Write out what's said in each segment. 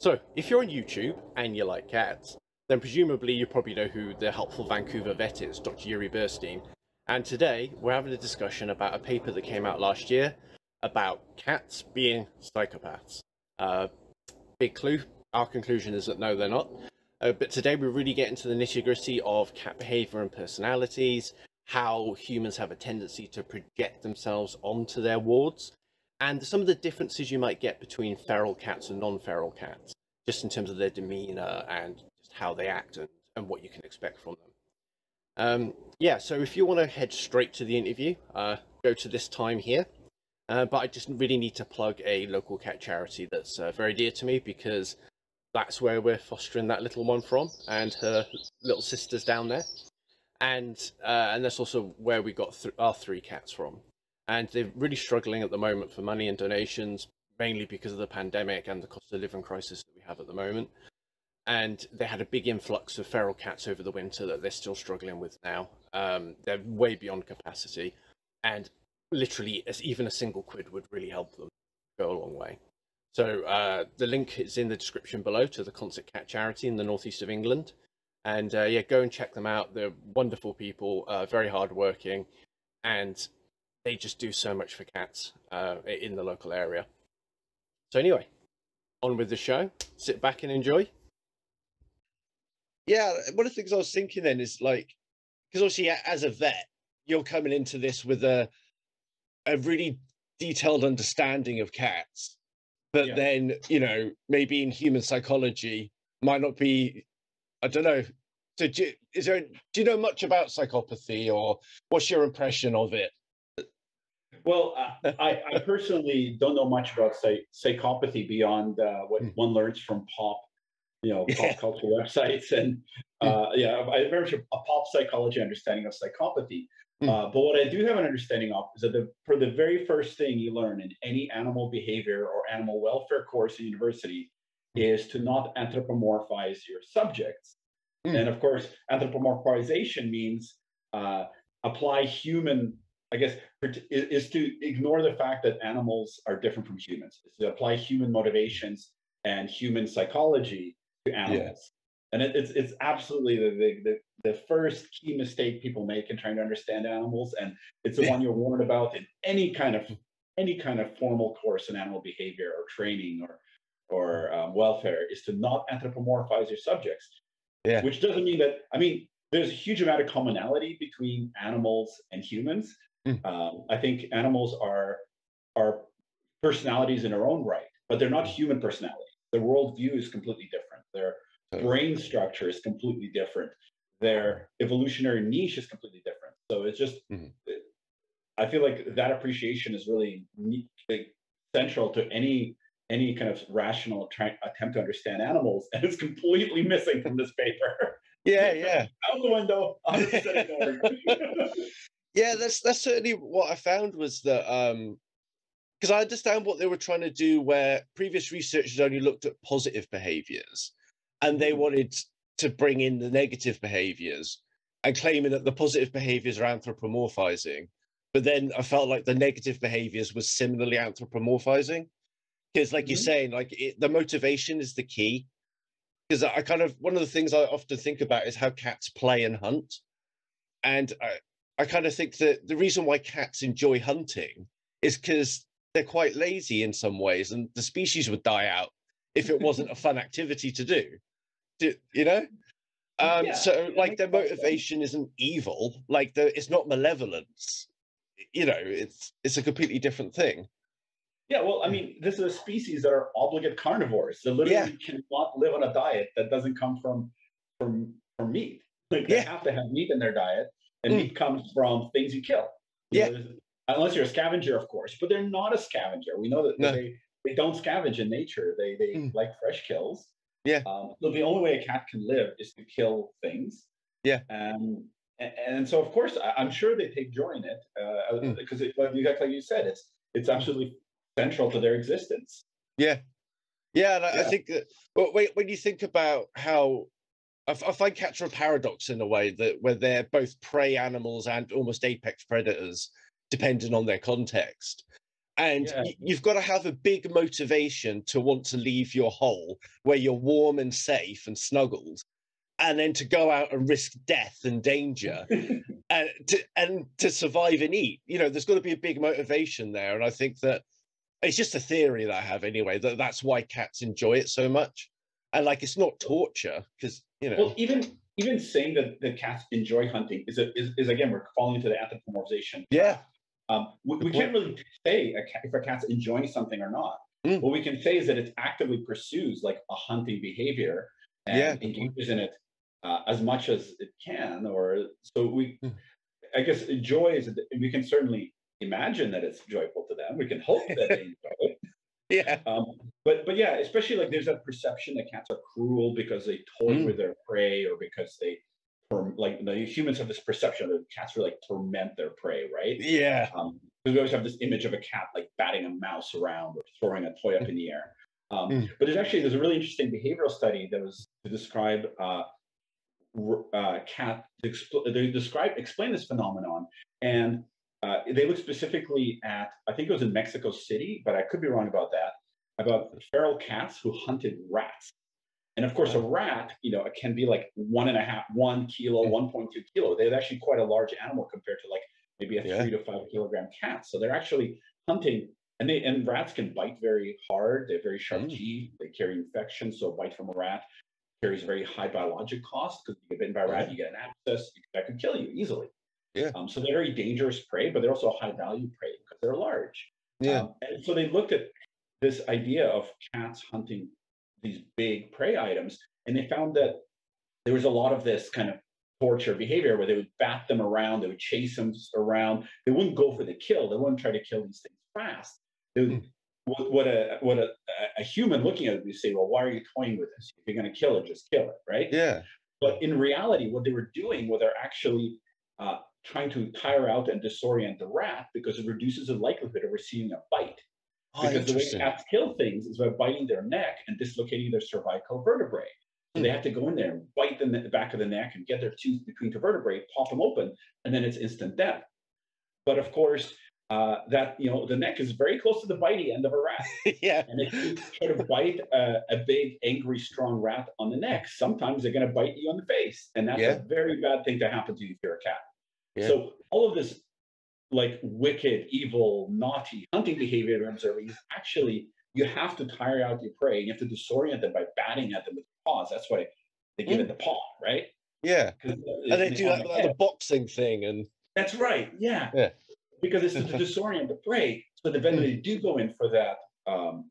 So, if you're on YouTube and you like cats, then presumably you probably know who the helpful Vancouver vet is, Dr. Uri Burstyn. And today we're having a discussion about a paper that came out last year about cats being psychopaths. Uh, big clue, our conclusion is that no, they're not. Uh, but today we really get into the nitty gritty of cat behavior and personalities, how humans have a tendency to project themselves onto their wards, and some of the differences you might get between feral cats and non-feral cats, just in terms of their demeanor and just how they act and, and what you can expect from them. Um, yeah, so if you want to head straight to the interview, uh, go to this time here. Uh, but I just really need to plug a local cat charity that's uh, very dear to me because that's where we're fostering that little one from and her little sisters down there. And uh, and that's also where we got th our three cats from and they're really struggling at the moment for money and donations, mainly because of the pandemic and the cost of living crisis that we have at the moment. And they had a big influx of feral cats over the winter that they're still struggling with now. Um, they're way beyond capacity, and literally, even a single quid would really help them go a long way. So uh, the link is in the description below to the Consett Cat Charity in the northeast of England. And uh, yeah, go and check them out. They're wonderful people, uh, very hardworking, and they just do so much for cats uh, in the local area. So anyway, on with the show. Sit back and enjoy. Yeah, one of the things I was thinking then is like, because obviously as a vet, you're coming into this with a a really detailed understanding of cats, but yeah. then you know maybe in human psychology might not be. I don't know. So, do, is there? Do you know much about psychopathy, or what's your impression of it? Well, uh, I, I, personally don't know much about psych- psychopathy beyond uh, what mm. one learns from pop, you know, pop culture websites, and hmm. uh, yeah, I remember a pop psychology understanding of psychopathy. Mm. but what I do have an understanding of is that the, for the very first thing you learn in any animal behavior or animal welfare course in university is to not anthropomorphize your subjects. Mm. And of course, anthropomorphization means uh, apply human I guess, is to ignore the fact that animals are different from humans, is to apply human motivations and human psychology to animals. Yeah. And it, it's it's absolutely the, the the first key mistake people make in trying to understand animals, and it's the one you're warned about in any kind of any kind of formal course in animal behavior or training or or um, welfare is to not anthropomorphize your subjects. Yeah. Which doesn't mean that I mean there's a huge amount of commonality between animals and humans, Mm. Um, I think animals are are personalities in their own right, but they're not human personalities. Their worldview is completely different. Their brain structure is completely different. Their evolutionary niche is completely different. So it's just, mm-hmm. I feel like that appreciation is really central to any any kind of rational try, attempt to understand animals, and it's completely missing from this paper. Yeah, yeah. Out the window. yeah, that's that's certainly what I found was that um because I understand what they were trying to do where previous researchers only looked at positive behaviors and they mm-hmm. wanted to bring in the negative behaviors and claiming that the positive behaviors are anthropomorphizing. But then I felt like the negative behaviors was similarly anthropomorphizing. Because, like mm-hmm. you're saying, like it, the motivation is the key. Because I kind of one of the things I often think about is how cats play and hunt. And I, I kind of think that the reason why cats enjoy hunting is because they're quite lazy in some ways, and the species would die out if it wasn't a fun activity to do. do you know? Um, yeah, so, like, their motivation isn't evil. Like, the, it's not malevolence. You know, it's it's a completely different thing. Yeah, well, I mean, this is a species that are obligate carnivores. They literally yeah. cannot live on a diet that doesn't come from from from meat. Like, they yeah. have to have meat in their diet and mm. meat comes from things you kill. You yeah. Know, unless you're a scavenger, of course, but they're not a scavenger. We know that no. they, they don't scavenge in nature. They they mm. like fresh kills. Yeah. Um, so the only way a cat can live is to kill things. Yeah. Um, and, and so of course I, am sure they take joy in it because uh, mm. it, like you said, it's it's absolutely central to their existence. Yeah. Yeah, and I, yeah. I think that. But wait, when you think about how I, I find cats are a paradox in a way that where they're both prey animals and almost apex predators, depending on their context. And Yeah. y- you've got to have a big motivation to want to leave your hole where you're warm and safe and snuggled, and then to go out and risk death and danger and to, and to survive and eat. You know, there's got to be a big motivation there. And I think that it's just a theory that I have anyway, that that's why cats enjoy it so much. And like, it's not torture because, you know, Well, even even saying that the cats enjoy hunting is, a, is, is again we're falling into the anthropomorphization. yeah, Um, we, we can't really say a cat, if a cat's enjoying something or not. Mm. What we can say is that it actively pursues like a hunting behavior and Yeah, engages in it uh, as much as it can. Or so we, Mm. I guess, joy is. We can certainly imagine that it's joyful to them. We can hope that they enjoy it. Yeah, Um, but but yeah, especially like there's that perception that cats are cruel because they toy Mm. with their prey or because they like the humans have this perception that cats really like torment their prey, right? yeah, Um, because we always have this image of a cat like batting a mouse around or throwing a toy up in the air. Um, Mm. But there's actually there's a really interesting behavioral study that was to describe uh, uh, cat expl- they describe explain this phenomenon and uh, they looked specifically at I think it was in Mexico City, but I could be wrong about that about feral cats who hunted rats. And of course, a rat, you know, it can be like one and a half, one kilo, Mm. 1.2 kilo. They're actually quite a large animal compared to like maybe a Yeah. three to five kilogram cat. So they're actually hunting, and they and rats can bite very hard. They're very sharp Mm. teeth. They carry infection, so a bite from a rat carries very high biologic cost because you get bitten by a rat, Yeah. you get an abscess that could kill you easily. Yeah. Um, so they're very dangerous prey, but they're also high value prey because they're large. yeah, Um, and so they looked at this idea of cats hunting these big prey items, and they found that there was a lot of this kind of torture behavior where they would bat them around, they would chase them around. They wouldn't go for the kill. They wouldn't try to kill these things fast. They would, what, what a what a, a human looking at it would say, well, why are you toying with this? If you're going to kill it, just kill it, right? yeah, But in reality, what they were doing was they're actually uh, trying to tire out and disorient the rat because it reduces the likelihood of receiving a bite. Oh, Because the way cats kill things is by biting their neck and dislocating their cervical vertebrae. So they Hmm. have to go in there and bite the, ne- the back of the neck and get their tooth between the vertebrae, pop them open, and then it's instant death. But of course, uh, that you know the neck is very close to the bitey end of a rat, yeah, and if you try to bite a, a big, angry, strong rat on the neck, sometimes they're going to bite you on the face, and that's Yeah. a very bad thing to happen to you if you're a cat. Yeah. So all of this like wicked, evil, naughty hunting behavior you're observing is actually you have to tire out your prey. You have to disorient them by batting at them with paws. That's why they give it the paw, right? yeah. And they do that the like the boxing thing, and That's right. Yeah. Yeah. Because it's to disorient the prey. So that when they do go in for that um,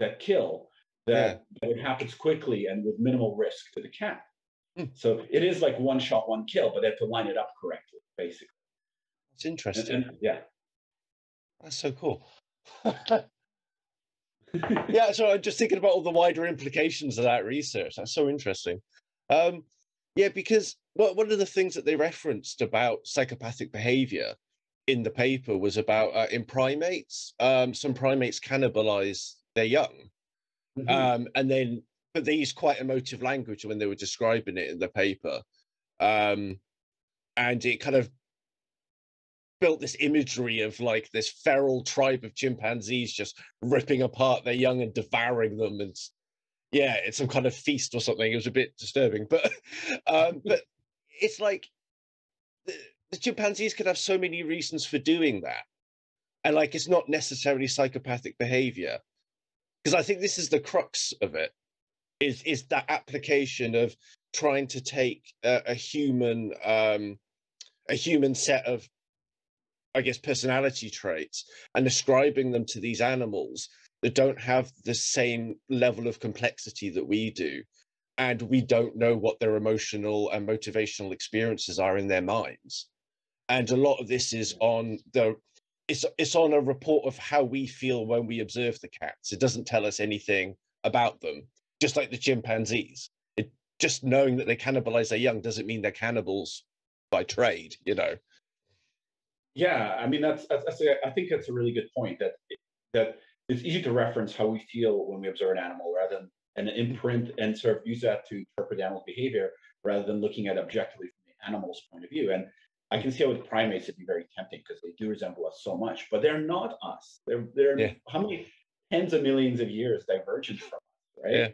that kill, that, that it happens quickly and with minimal risk to the cat. Hmm. So it is like one shot, one kill, but they have to line it up correctly, basically. That's interesting. and- yeah. That's so cool. yeah, so I'm just thinking about all the wider implications of that research. That's so interesting. Um, yeah, because well, one of the things that they referenced about psychopathic behavior in the paper was about uh, in primates, um, some primates cannibalize their young. Mhm. Um, and then, but they used quite emotive language when they were describing it in the paper. Um, and it kind of built this imagery of like this feral tribe of chimpanzees just ripping apart their young and devouring them. And yeah, it's some kind of feast or something. It was a bit disturbing, but, um, but it's like the, the chimpanzees could have so many reasons for doing that. And like, it's not necessarily psychopathic behavior because I think this is the crux of it is is that application of trying to take a, a human um a human set of I guess personality traits and ascribing them to these animals that don't have the same level of complexity that we do. And we don't know what their emotional and motivational experiences are in their minds. And a lot of this is on the it's it's on a report of how we feel when we observe the cats. It doesn't tell us anything about them, just like the chimpanzees. It just knowing that they cannibalize their young doesn't mean they're cannibals by trade, you know. Yeah, I mean that's, that's, that's a, I think that's a really good point that that it's easy to reference how we feel when we observe an animal rather than an imprint and sort of use that to interpret animal behavior rather than looking at objectively from the animal's point of view. And I can see how with primates it'd be very tempting because they do resemble us so much, but they're not us. They're they're Yeah. how many tens of millions of years divergent from us, right? Yeah.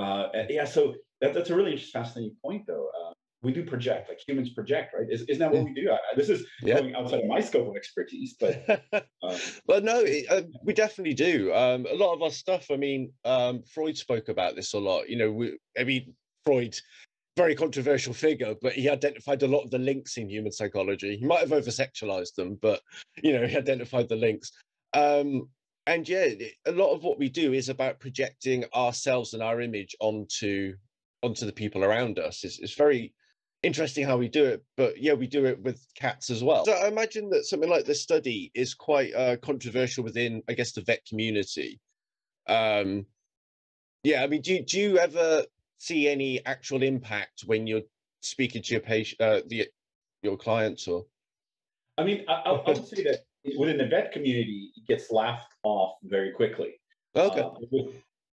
Uh, yeah. So that, that's a really interesting, fascinating point, though. Uh, we do project, like humans project, right? Is, isn't that what we do? I, this is Yeah. going outside of my scope of expertise, but um, well, no, it, uh, we definitely do. Um, a lot of our stuff. I mean, um, Freud spoke about this a lot. You know, we, I mean, Freud, very controversial figure, but he identified a lot of the links in human psychology. He might have over-sexualized them, but you know, he identified the links. Um, and yeah, a lot of what we do is about projecting ourselves and our image onto onto the people around us. It's, it's very interesting how we do it, but yeah, we do it with cats as well. So I imagine that something like this study is quite uh, controversial within, I guess, the vet community. Um, yeah, I mean, do do you ever see any actual impact when you're speaking to your patient, uh, the your clients, or I mean, I, I, would say that within the vet community, it gets laughed off very quickly. okay, Uh,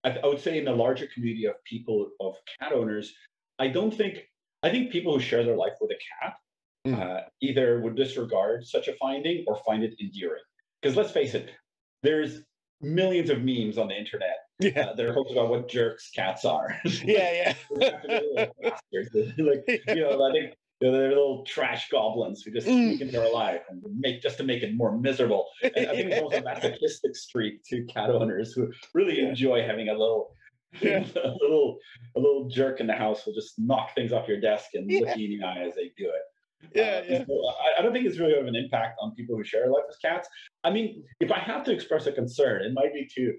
I, I would say in the larger community of people of cat owners, I don't think I think people who share their life with a cat Mm. uh, either would disregard such a finding or find it endearing. Because let's face it, there's millions of memes on the internet yeah, uh, that are posted about what jerks cats are. yeah, yeah, like you know, I think you know, they're little trash goblins who just Mm. sneak into our life and make just to make it more miserable. And I think it's also a masochistic streak to cat owners who really enjoy having a little, Yeah. a little, a little jerk in the house will just knock things off your desk and Yeah. look you in the eye as they do it. yeah, Uh, yeah. so I, I don't think it's really of an impact on people who share a life with cats. I mean, if I have to express a concern, it might be to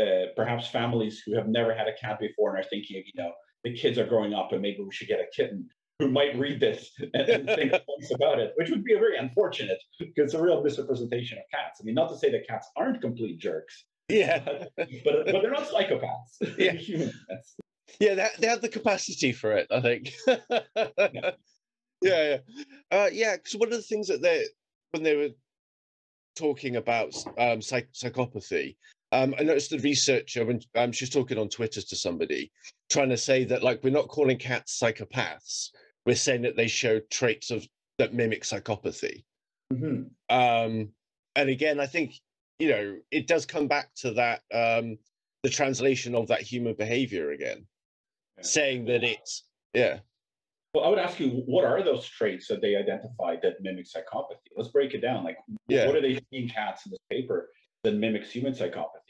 uh, perhaps families who have never had a cat before and are thinking, you know, the kids are growing up and maybe we should get a kitten. Who might read this and, and think twice about it, which would be a very unfortunate because it's a real misrepresentation of cats. I mean, not to say that cats aren't complete jerks, yeah. but but, but they're not psychopaths. Yeah. Yeah, they, they have the capacity for it, I think. yeah, yeah, uh, yeah. Because one of the things that they, when they were talking about um, psych- psychopathy, um, I noticed the researcher when um, she was talking on Twitter to somebody, trying to say that like we're not calling cats psychopaths, we're saying that they show traits of that mimic psychopathy. Mhm. Um, and again, I think you know it does come back to that um, the translation of that human behavior again Yeah. saying that it's yeah Well, I would ask you, what are those traits that they identified that mimic psychopathy? Let's break it down. Like, Yeah. what are they seeing cats in this paper that mimics human psychopathy?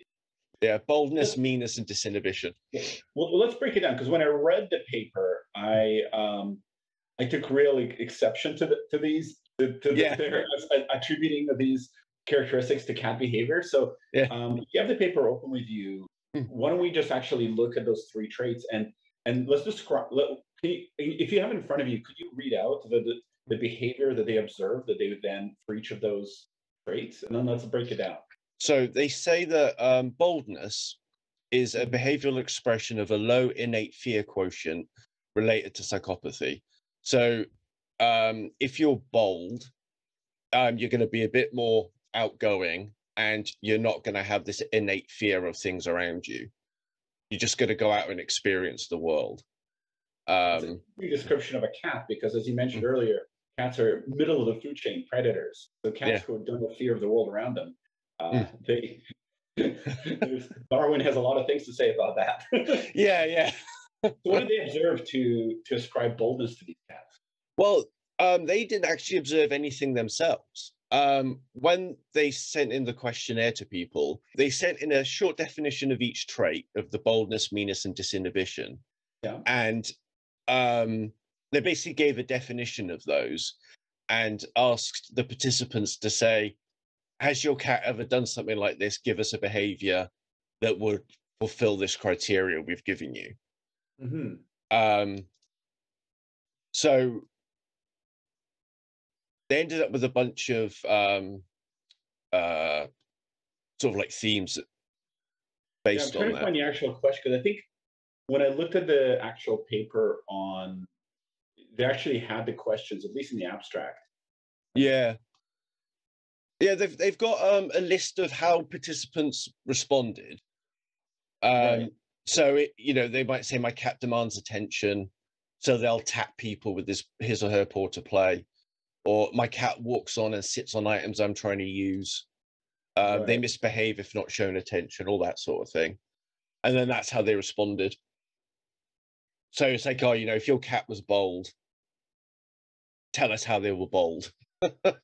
Yeah boldness meanness and disinhibition Well, let's break it down because when I read the paper, I um, I took real exception to the, to these to, to Yeah. their attributing of these characteristics to cat behavior. So, Yeah. um, if you have the paper open with you, Hmm. why don't we just actually look at those three traits and and let's describe. Let, you, if you have it in front of you, could you read out the, the the behavior that they observed that they would then for each of those traits, and then let's break it down. So they say that um, boldness is a behavioral expression of a low innate fear quotient related to psychopathy so um, if you're bold um, you're going to be a bit more outgoing and you're not going to have this innate fear of things around you you're just going to go out and experience the world um, description of a cat because, as you mentioned Mm. earlier, cats are middle of the food chain predators. So cats Yeah. who don't have fear of the world around them, uh, Mm. they Darwin has a lot of things to say about that. so yeah yeah what did they observe to to ascribe boldness to these cats? Well, um, they didn't actually observe anything themselves. Um, when they sent in the questionnaire to people, they sent in a short definition of each trait of the boldness, meanness, and disinhibition. Yeah. And um, they basically gave a definition of those and asked the participants to say, Has your cat ever done something like this? Give us a behavior that would fulfill this criteria we've given you. Mm-hmm. Um, so they ended up with a bunch of um, uh, sort of like themes Yeah, I'm based trying on to find the actual question because I think when I looked at the actual paper on, they actually had the questions, at least in the abstract. Yeah. Yeah, they've they've got um, a list of how participants responded. Um, Right. So it, you know, they might say, "My cat demands attention," so they'll tap people with this his or her paw to play. or my cat walks on and sits on items I'm trying to use. Um, They misbehave if not shown attention, all that sort of thing. And then that's how they responded. So it's like, oh, you know, if your cat was bold, tell us how they were bold.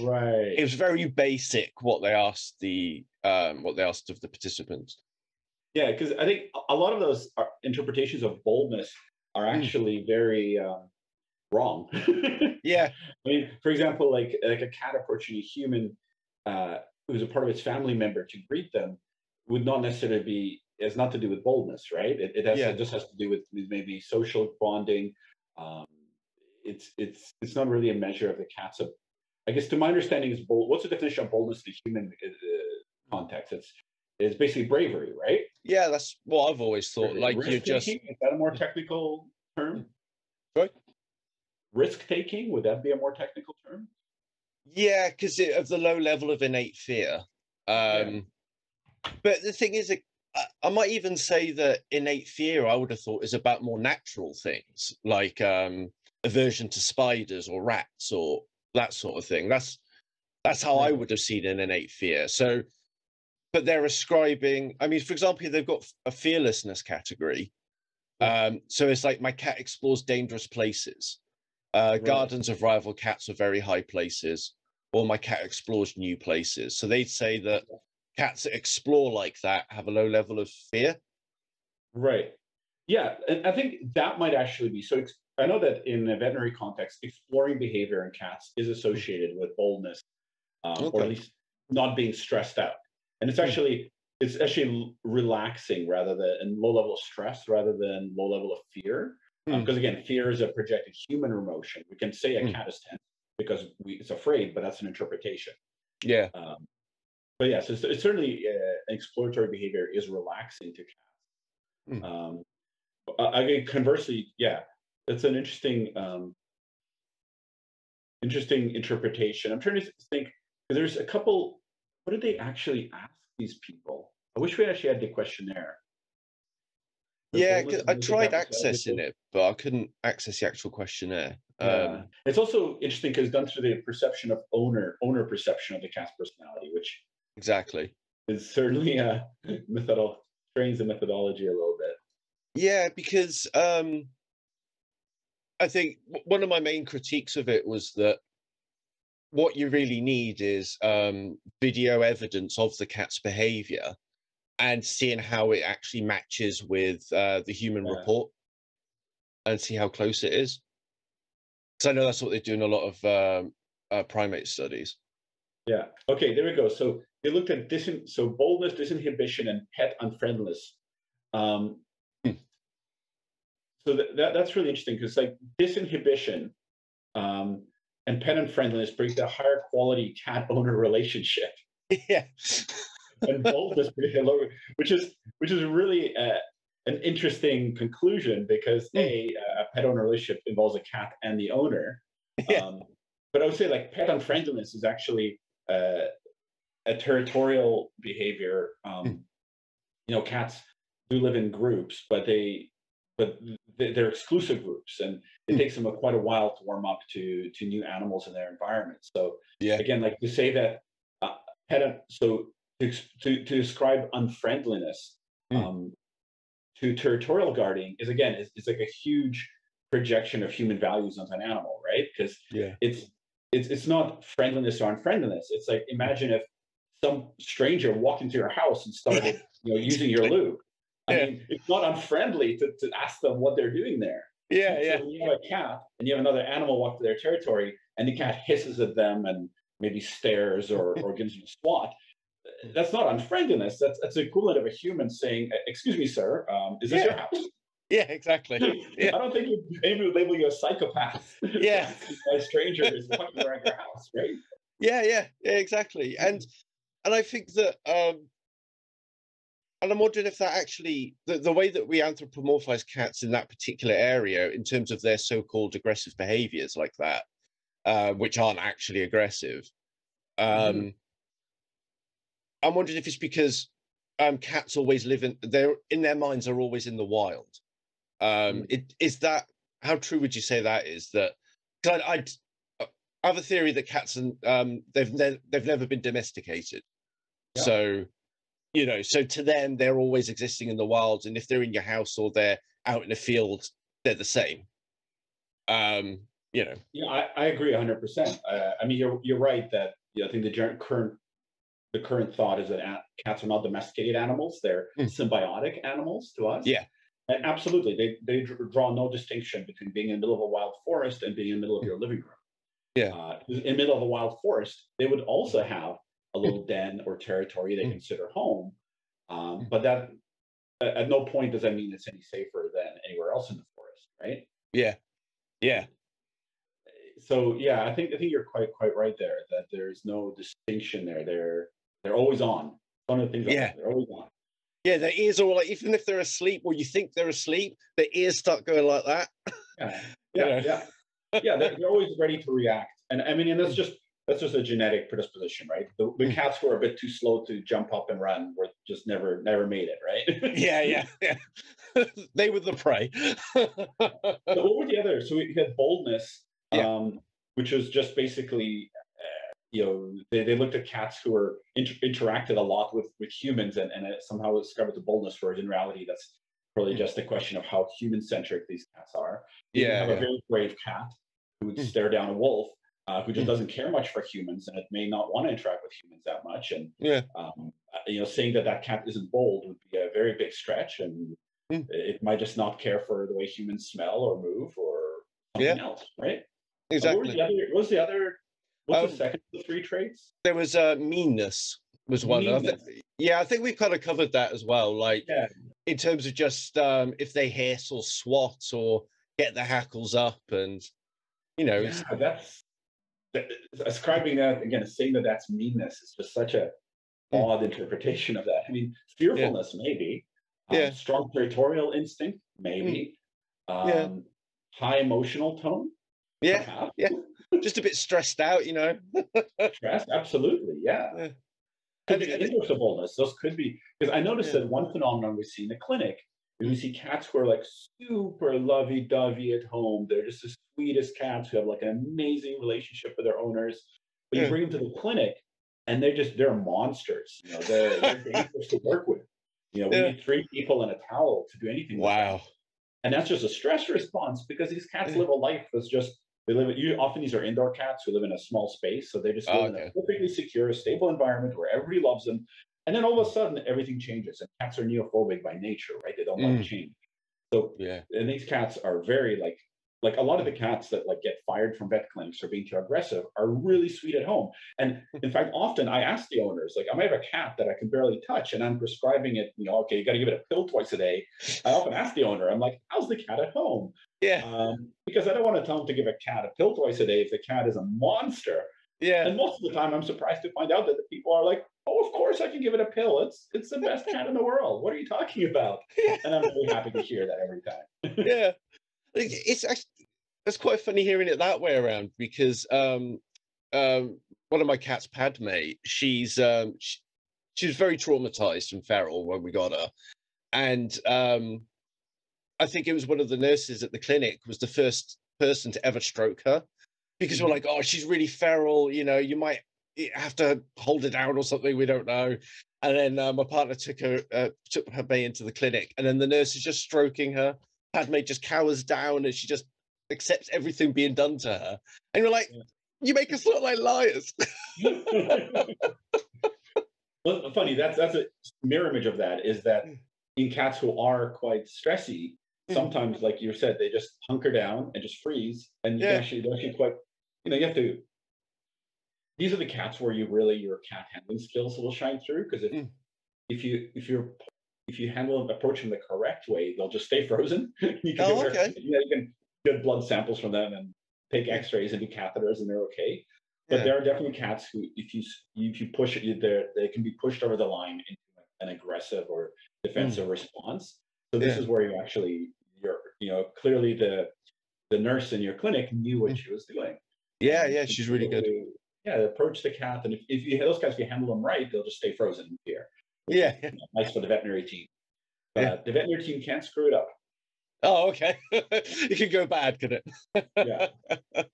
Right. It was very basic what they asked the um, what they asked of the participants. Yeah, because I think a- a lot of those are, interpretations of boldness are Mm. actually very um, wrong. I Yeah, mean, for example, like like a cat approaching a human uh, who's a part of its family member to greet them would not necessarily be has not to do with boldness, right? It, it has Yeah. it just has to do with, with maybe social bonding. Um, it's it's it's not really a measure of the cat's. I guess to my understanding is bold. What's the definition of boldness in the human uh, context? It's it's basically bravery, right? yeah, that's what I've always thought. Like you just Risk-taking, is that a more technical term? Sorry? Risk taking would that be a more technical term? Yeah, because of the low level of innate fear. Um, But the thing is, it- I might even say that innate fear, I would have thought, is about more natural things like um, aversion to spiders or rats or that sort of thing. That's that's how I would have seen an innate fear. So, but they're ascribing. I mean, for example, they've got a fearlessness category. Um, so it's like my cat explores dangerous places. Uh, Right. Gardens of rival cats are very high places, or my cat explores new places. So they'd say that cats that explore like that have a low level of fear. Right. Yeah, and I think that might actually be so. I know that in a veterinary context, exploring behavior in cats is associated with boldness, um, or at least not being stressed out. And it's Hmm. actually it's actually relaxing rather than and low level of stress rather than low level of fear. Hmm. Because again, fear is a projected human emotion. We can say a Hmm. cat is tense because we, it's afraid, but that's an interpretation. Yeah. Um, but yes, it's, it's certainly uh, exploratory behavior is relaxing to cats. Hmm. Um, I mean, conversely, yeah, that's an interesting, um, interesting interpretation. I'm trying to think. There's a couple. What did they actually ask these people? I wish we actually had the questionnaire. The Yeah, I tried accessing it, but I couldn't access the actual questionnaire. Yeah. Um, it's also interesting because done through the perception of owner, owner perception of the cast personality, which exactly. is certainly a methodol trains the methodology a little bit. Yeah, because um, I think one of my main critiques of it was that what you really need is um, video evidence of the cat's behavior and seeing how it actually matches with uh, the human Yeah. report and see how close it is. Because I know that's what they do in a lot of um, uh, primate studies. Yeah. Okay, there we go. So they looked at disin- so boldness, disinhibition, and pet unfriendliness. Um. So that, that that's really interesting because like disinhibition um, and pet unfriendliness brings a higher quality cat owner relationship, yeah. and boldness a lower, which is which is really uh, an interesting conclusion because Hmm. a a pet owner relationship involves a cat and the owner. Yeah. Um, but I would say like pet unfriendliness is actually uh, a territorial behavior. Um, Hmm. You know, cats do live in groups, but they but they- they're exclusive groups, and it Hmm. takes them a, quite a while to warm up to to new animals in their environment. So Yeah. again, like to say that uh, pet so to, to to describe unfriendliness Hmm. um, to territorial guarding is again is, is like a huge projection of human values onto an animal, right? Because Yeah. it's it's it's not friendliness or unfriendliness. It's like imagine if some stranger walked into your house and started you know using your loo. I Yeah. mean, it's not unfriendly to, to ask them what they're doing there. Yeah. So Yeah. when you have a cat and you have another animal walk to their territory and the cat hisses at them and maybe stares or, or gives them a swat, that's not unfriendliness. That's that's the equivalent of a human saying, "Excuse me, sir, um, is this your house?" Yeah. Exactly. Yeah. I don't think anybody would label you a psychopath. Yeah. a stranger is walking around your house, right? Yeah, yeah, yeah, exactly. And and I think that um and I'm wondering if that actually the, the way that we anthropomorphize cats in that particular area in terms of their so-called aggressive behaviors like that, uh, which aren't actually aggressive. Um Mhm. I'm wondering if it's because um cats always live in they're in their minds are always in the wild. Um Mm. it is that how true would you say that is that 'cause I'd, I'd I have a theory that cats and um, they've ne- they've never been domesticated. Yeah. So, you know, so to them they're always existing in the wild, and if they're in your house or they're out in the field, they're the same. Um, you know, Yeah, I, I agree 100%. Uh, I mean, you're you're right that yeah, I think the current the current thought is that cats are not domesticated animals; they're Mm. symbiotic animals to us. Yeah. and absolutely, they they draw no distinction between being in the middle of a wild forest and being in the middle of your living room. Yeah. uh, in the middle of a wild forest, they would also have a little den or territory they Mm. consider home. Um, Mm. but that at no point does that mean it's any safer than anywhere else in the forest, right? yeah, yeah, so yeah, I think I think you're quite quite right there that there's no distinction there. They're they're always on. One of the things, Yeah. they're always on. yeah. Their ears are all like, even if they're asleep or you think they're asleep, their ears start going like that. Yeah, You yeah, yeah, yeah. They're, they're always ready to react, and I mean, and that's just that's just a genetic predisposition, right? The, the Mm. cats who are a bit too slow to jump up and run were just never never made it, right? yeah, yeah, yeah. they were the prey. so what were the others? So we had boldness, Yeah. um, which was just basically, uh, you know, they, they looked at cats who were inter- interacted a lot with with humans, and and somehow discovered the boldness. Whereas in reality, that's probably Mm. just a question of how human centric these cats are. You Yeah, have yeah. a very brave cat who would Mm. stare down a wolf. Uh, who just Mm. doesn't care much for humans and it may not want to interact with humans that much and Yeah. um, uh, you know saying that that cat isn't bold would be a very big stretch and Mm. it might just not care for the way humans smell or move or something else right uh, what, exactly. was the other, what was the other? What's Um, the second of the three traits? there was uh, meanness was one. I thi- yeah, I think we've kind of covered that as well. Like Yeah. in terms of just um, if they hiss or swat or get the hackles up, and you know, it's, Yeah, that's that, ascribing that again, saying that that's meanness is just such a Mm. odd interpretation of that. I mean, fearfulness maybe, um, Yeah. strong territorial instinct maybe, um, Yeah. high emotional tone, yeah, perhaps. yeah. just a bit stressed out, you know. stress, absolutely, yeah. Yeah. Could And- be and-. Those could be because I noticed Yeah. that one phenomenon we see in the clinic is we see cats who are like super lovey-dovey at home. They're just the sweetest cats who have like an amazing relationship with their owners. But you Yeah. bring them to the clinic, and they're just they're monsters. You know, they're, they're dangerous to work with. You know, we Yeah. need three people and a towel to do anything. Wow. And that's just a stress response because these cats Yeah. live a life that's just they live. You often these are indoor cats who live in a small space, so they just Oh, live in a perfectly secure, stable environment where everybody loves them. And then all of a sudden, everything changes. And cats are neophobic by nature, right? They don't Mm. like change. So, Yeah. and these cats are very like like a lot of the cats that like get fired from vet clinics for being too aggressive are really sweet at home. And in fact, often I ask the owners, like, I might have a cat that I can barely touch, and I'm prescribing it. You know, okay, you got to give it a pill twice a day. I often ask the owner, I'm like, how's the cat at home? Yeah. um, because I don't want to tell them to give a cat a pill twice a day if the cat is a monster. Yeah. And most of the time, I'm surprised to find out that the people are like, "Oh, of course I can give it a pill. It's it's the best cat in the world. What are you talking about?" And I'm really happy to hear that every time. yeah. It's actually it's quite funny hearing it that way around because um um one of my cats, Padme, she's um she, she was very traumatized and feral when we got her. And um I think it was one of the nurses at the clinic was the first person to ever stroke her because we're like, oh, she's really feral, you know, you might have to hold her down or something, we don't know. And then uh, my partner took her uh, took her bay into the clinic, and then the nurse is just stroking her. Padme just cowers down and she just accepts everything being done to her. And you're like, Yeah. you make us look like liars. well, funny. That's that's a mirror image of that. Is that in cats who are quite stressy, Mm. sometimes, like you said, they just hunker down and just freeze, and you Yeah. actually they're actually quite. You know, you have to. These are the cats where you really your cat handling skills will shine through because if Mm. if you if you're if you handle them approach them the correct way, they'll just stay frozen. you can Oh, okay. you know, you can get blood samples from them and take X-rays and do catheters, and they're okay. But Yeah. there are definitely cats who, if you if you push it, they they can be pushed over the line into an aggressive or defensive response. So this Mm. Yeah. is where you actually you're you know clearly the the nurse in your clinic knew what Mm. she was doing. Yeah, yeah, she's really good. Yeah, approach the cat, and if, if you those cats, if you handle them right, they'll just stay frozen in fear. Yeah. yeah. Nice for the veterinary team. But Yeah. the veterinary team can't screw it up. Oh, okay. it can go bad, can it? Yeah.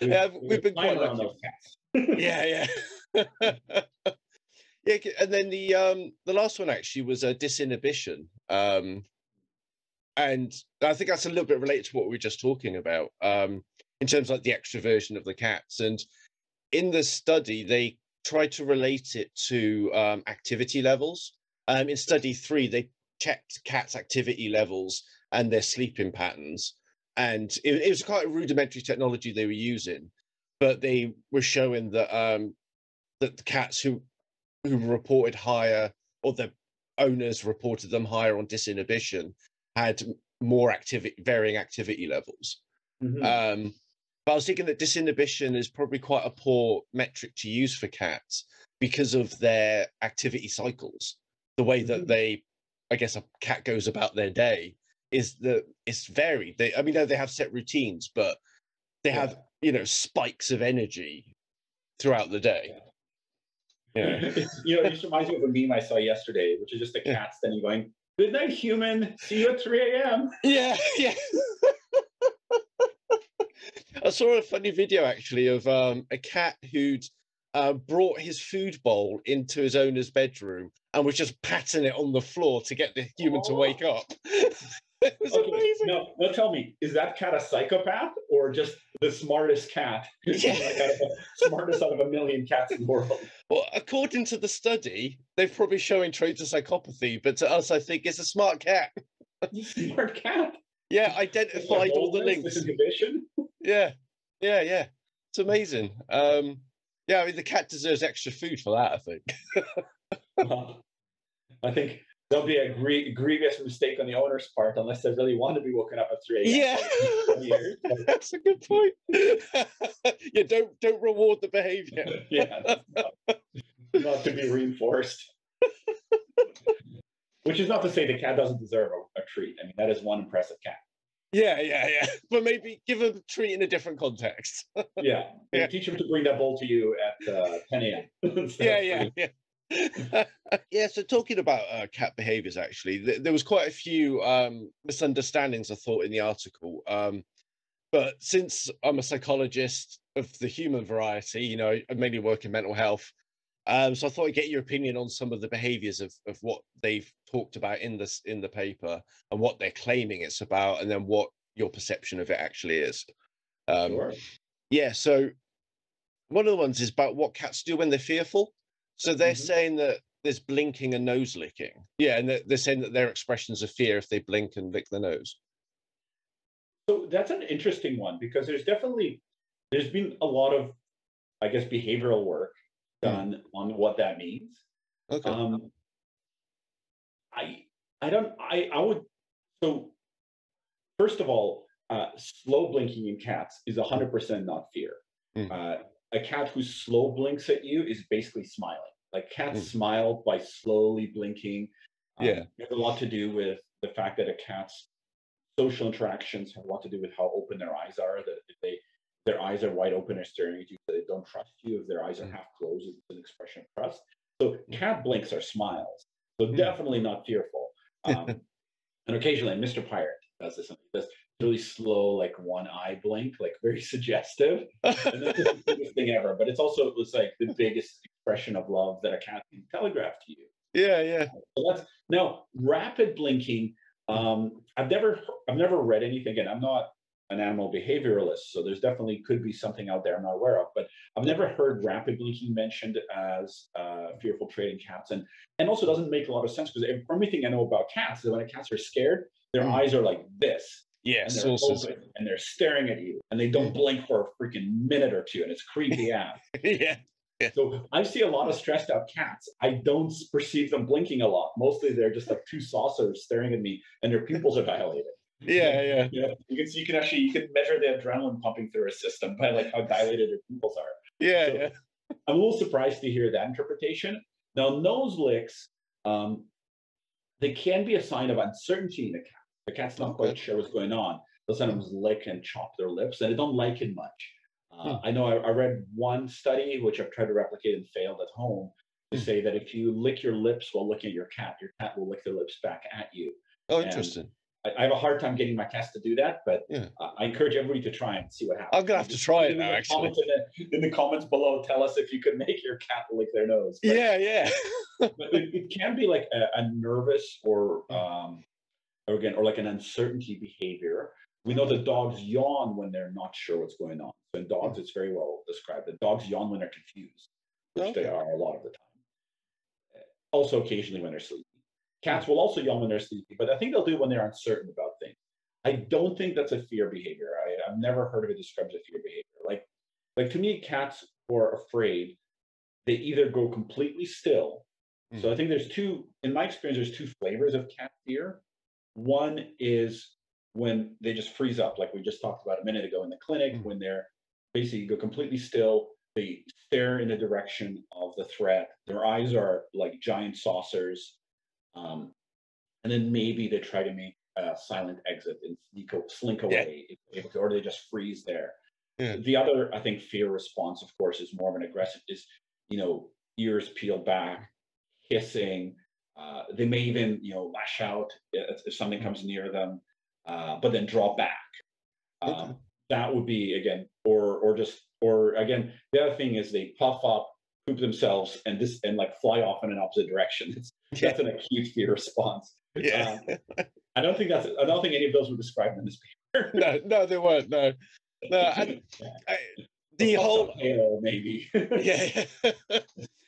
Yeah, we've been quite lucky. those cats. yeah, yeah. yeah, and then the um the last one actually was a disinhibition. Um and I think that's a little bit related to what we were just talking about. Um in terms of like the extroversion of the cats. And in the study, they tried to relate it to um activity levels. Um in study three, they checked cats' activity levels and their sleeping patterns. And it, it was quite a rudimentary technology they were using but they were showing that um that the cats who who reported higher or the owners reported them higher on disinhibition had more activity varying activity levels Mhm. um but i was thinking that disinhibition is probably quite a poor metric to use for cats because of their activity cycles the way that Mhm. they i guess a cat goes about their day is that it's varied they i mean no, they have set routines but they Yeah. have you know spikes of energy throughout the day yeah It's- you know, it just reminds me of a meme I saw yesterday, which is just a Yeah. cat standing going, Good night, human. See you at 3 a.m. yeah yeah i saw a funny video actually of um a cat who'd uh, brought his food bowl into his owner's bedroom and was just patting it on the floor to get the human to wake up it was Okay, amazing Now, now tell me, is that cat a psychopath or just the smartest cat? Yeah. Like out of the smartest out of a million cats in the world. Well, according to the study, they're probably showing traits of psychopathy, but to us, I think it's a smart cat. Smart cat. Yeah, identified all the links. Yeah, yeah, yeah. It's amazing. Um, yeah, I mean, the cat deserves extra food for that. I think. Well, I think there'll be a grie- grievous mistake on the owner's part unless they really want to be woken up at 3 a.m. Yeah, for 20 years. But, that's a good point. yeah, don't don't reward the behavior. yeah, not, not to be reinforced. Which is not to say the cat doesn't deserve a, a treat. I mean, that is one impressive cat. Yeah, yeah, yeah. But maybe give a treat in a different context. Yeah. Yeah. Teach him to bring that bowl to you at uh, 10 a.m. instead yeah, yeah, yeah. yeah, so talking about uh, cat behaviors, actually, th- there was quite a few um, misunderstandings, I thought, in the article. Um, but since I'm a psychologist of the human variety, you know, I mainly work in mental health. Um, so I thought I'd get your opinion on some of the behaviors of, of what they've talked about in this in the paper and what they're claiming it's about, and then what your perception of it actually is. Um, Sure. yeah, so one of the ones is about what cats do when they're fearful. So they're Mhm. saying that there's blinking and nose licking. Yeah, and they're, they're saying that they're expressions of fear if they blink and lick their nose. So that's an interesting one because there's definitely there's been a lot of I guess behavioral work Hmm. done on what that means. Okay. Um, I I don't I I would so first of all, uh, slow blinking in cats is hundred percent not fear. Mm. Uh, a cat who slow blinks at you is basically smiling. Like cats Mm. smile by slowly blinking. Um, Yeah. it has a lot to do with the fact that a cat's social interactions have a lot to do with how open their eyes are. That if they their eyes are wide open and staring at you, they don't trust you. If their eyes are Mm. half closed, it's an expression of trust. So cat blinks are smiles. So Mm. definitely not fearful. Um, and occasionally, Mr. Pirate does this. This really slow, like one eye blink, like very suggestive. And that's the biggest thing ever. But it's also it was like the biggest expression of love that a cat can telegraph to you. yeah, yeah. So that's now rapid blinking. Um, I've never I've never read anything. Again, I'm not an animal behavioralist, so there's definitely could be something out there I'm not aware of. But I've never heard rapid blinking mentioned as uh, fearful trait in cats, and and also doesn't make a lot of sense because everything I know about cats is when cats are scared, their Mm. eyes are like this, and they're also. open, and they're staring at you, and they don't blink for a freaking minute or two, and it's creepy ass. yeah. So I see a lot of stressed out cats. I don't perceive them blinking a lot. Mostly they're just like two saucers staring at me, and their pupils are dilated. Yeah, yeah. Yeah, you can. You can actually you can measure the adrenaline pumping through a system by like how dilated their pupils are. Yeah, So- yeah. I'm a little surprised to hear that interpretation. Now, nose licks, um, they can be a sign of uncertainty in a cat. The cat's not quite sure what's going on. They'll sometimes lick and chop their lips, and they don't like it much. Uh, Hmm. I know I, I read one study, which I've tried to replicate and failed at home, to Hmm. say that if you lick your lips while looking at your cat, your cat will lick their lips back at you. Oh, And- interesting. I, I have a hard time getting my cats to do that, but Yeah. I encourage everybody to try and see what happens. I'm gonna have to try it In now, actually. In the, in the comments below, tell us if you could make your cat lick their nose. But- Yeah, yeah. but it, it can be like a, a nervous or Mm. um or again or like an uncertainty behavior we know that dogs yawn when they're not sure what's going on so in dogs it's very well described The dogs yawn when they're confused which they are a lot of the time also occasionally when they're sleepy cats will also yawn when they're sleepy but i think they'll do it when they're uncertain about things i don't think that's a fear behavior I, i've never heard of it described as a fear behavior like like to me cats who are afraid they either go completely still so I think there's two, in my experience, there's two flavors of cat fear. One is when they just freeze up, like we just talked about a minute ago in the clinic, Mm. when they're basically go completely still, they stare in the direction of the threat. Their eyes are like giant saucers. Um, and then maybe they try to make a silent exit and sneak, slink Yeah. away, if able to, or they just freeze there. Yeah. The other, I think, fear response, of course, is more of an aggressive, is, you know, ears peeled back, hissing. Uh, they may even, you know, lash out if, if something comes near them, uh, but then draw back. Um, Okay. That would be again, or or just, or again, the other thing is they puff up, themselves, and this and like fly off in an opposite direction. It's, Yeah. That's an acute fear response. Yeah. Um, I don't think that's. I don't think any of those were described in this paper. no, no, they weren't. No, no. And I, the whole maybe. yeah, yeah.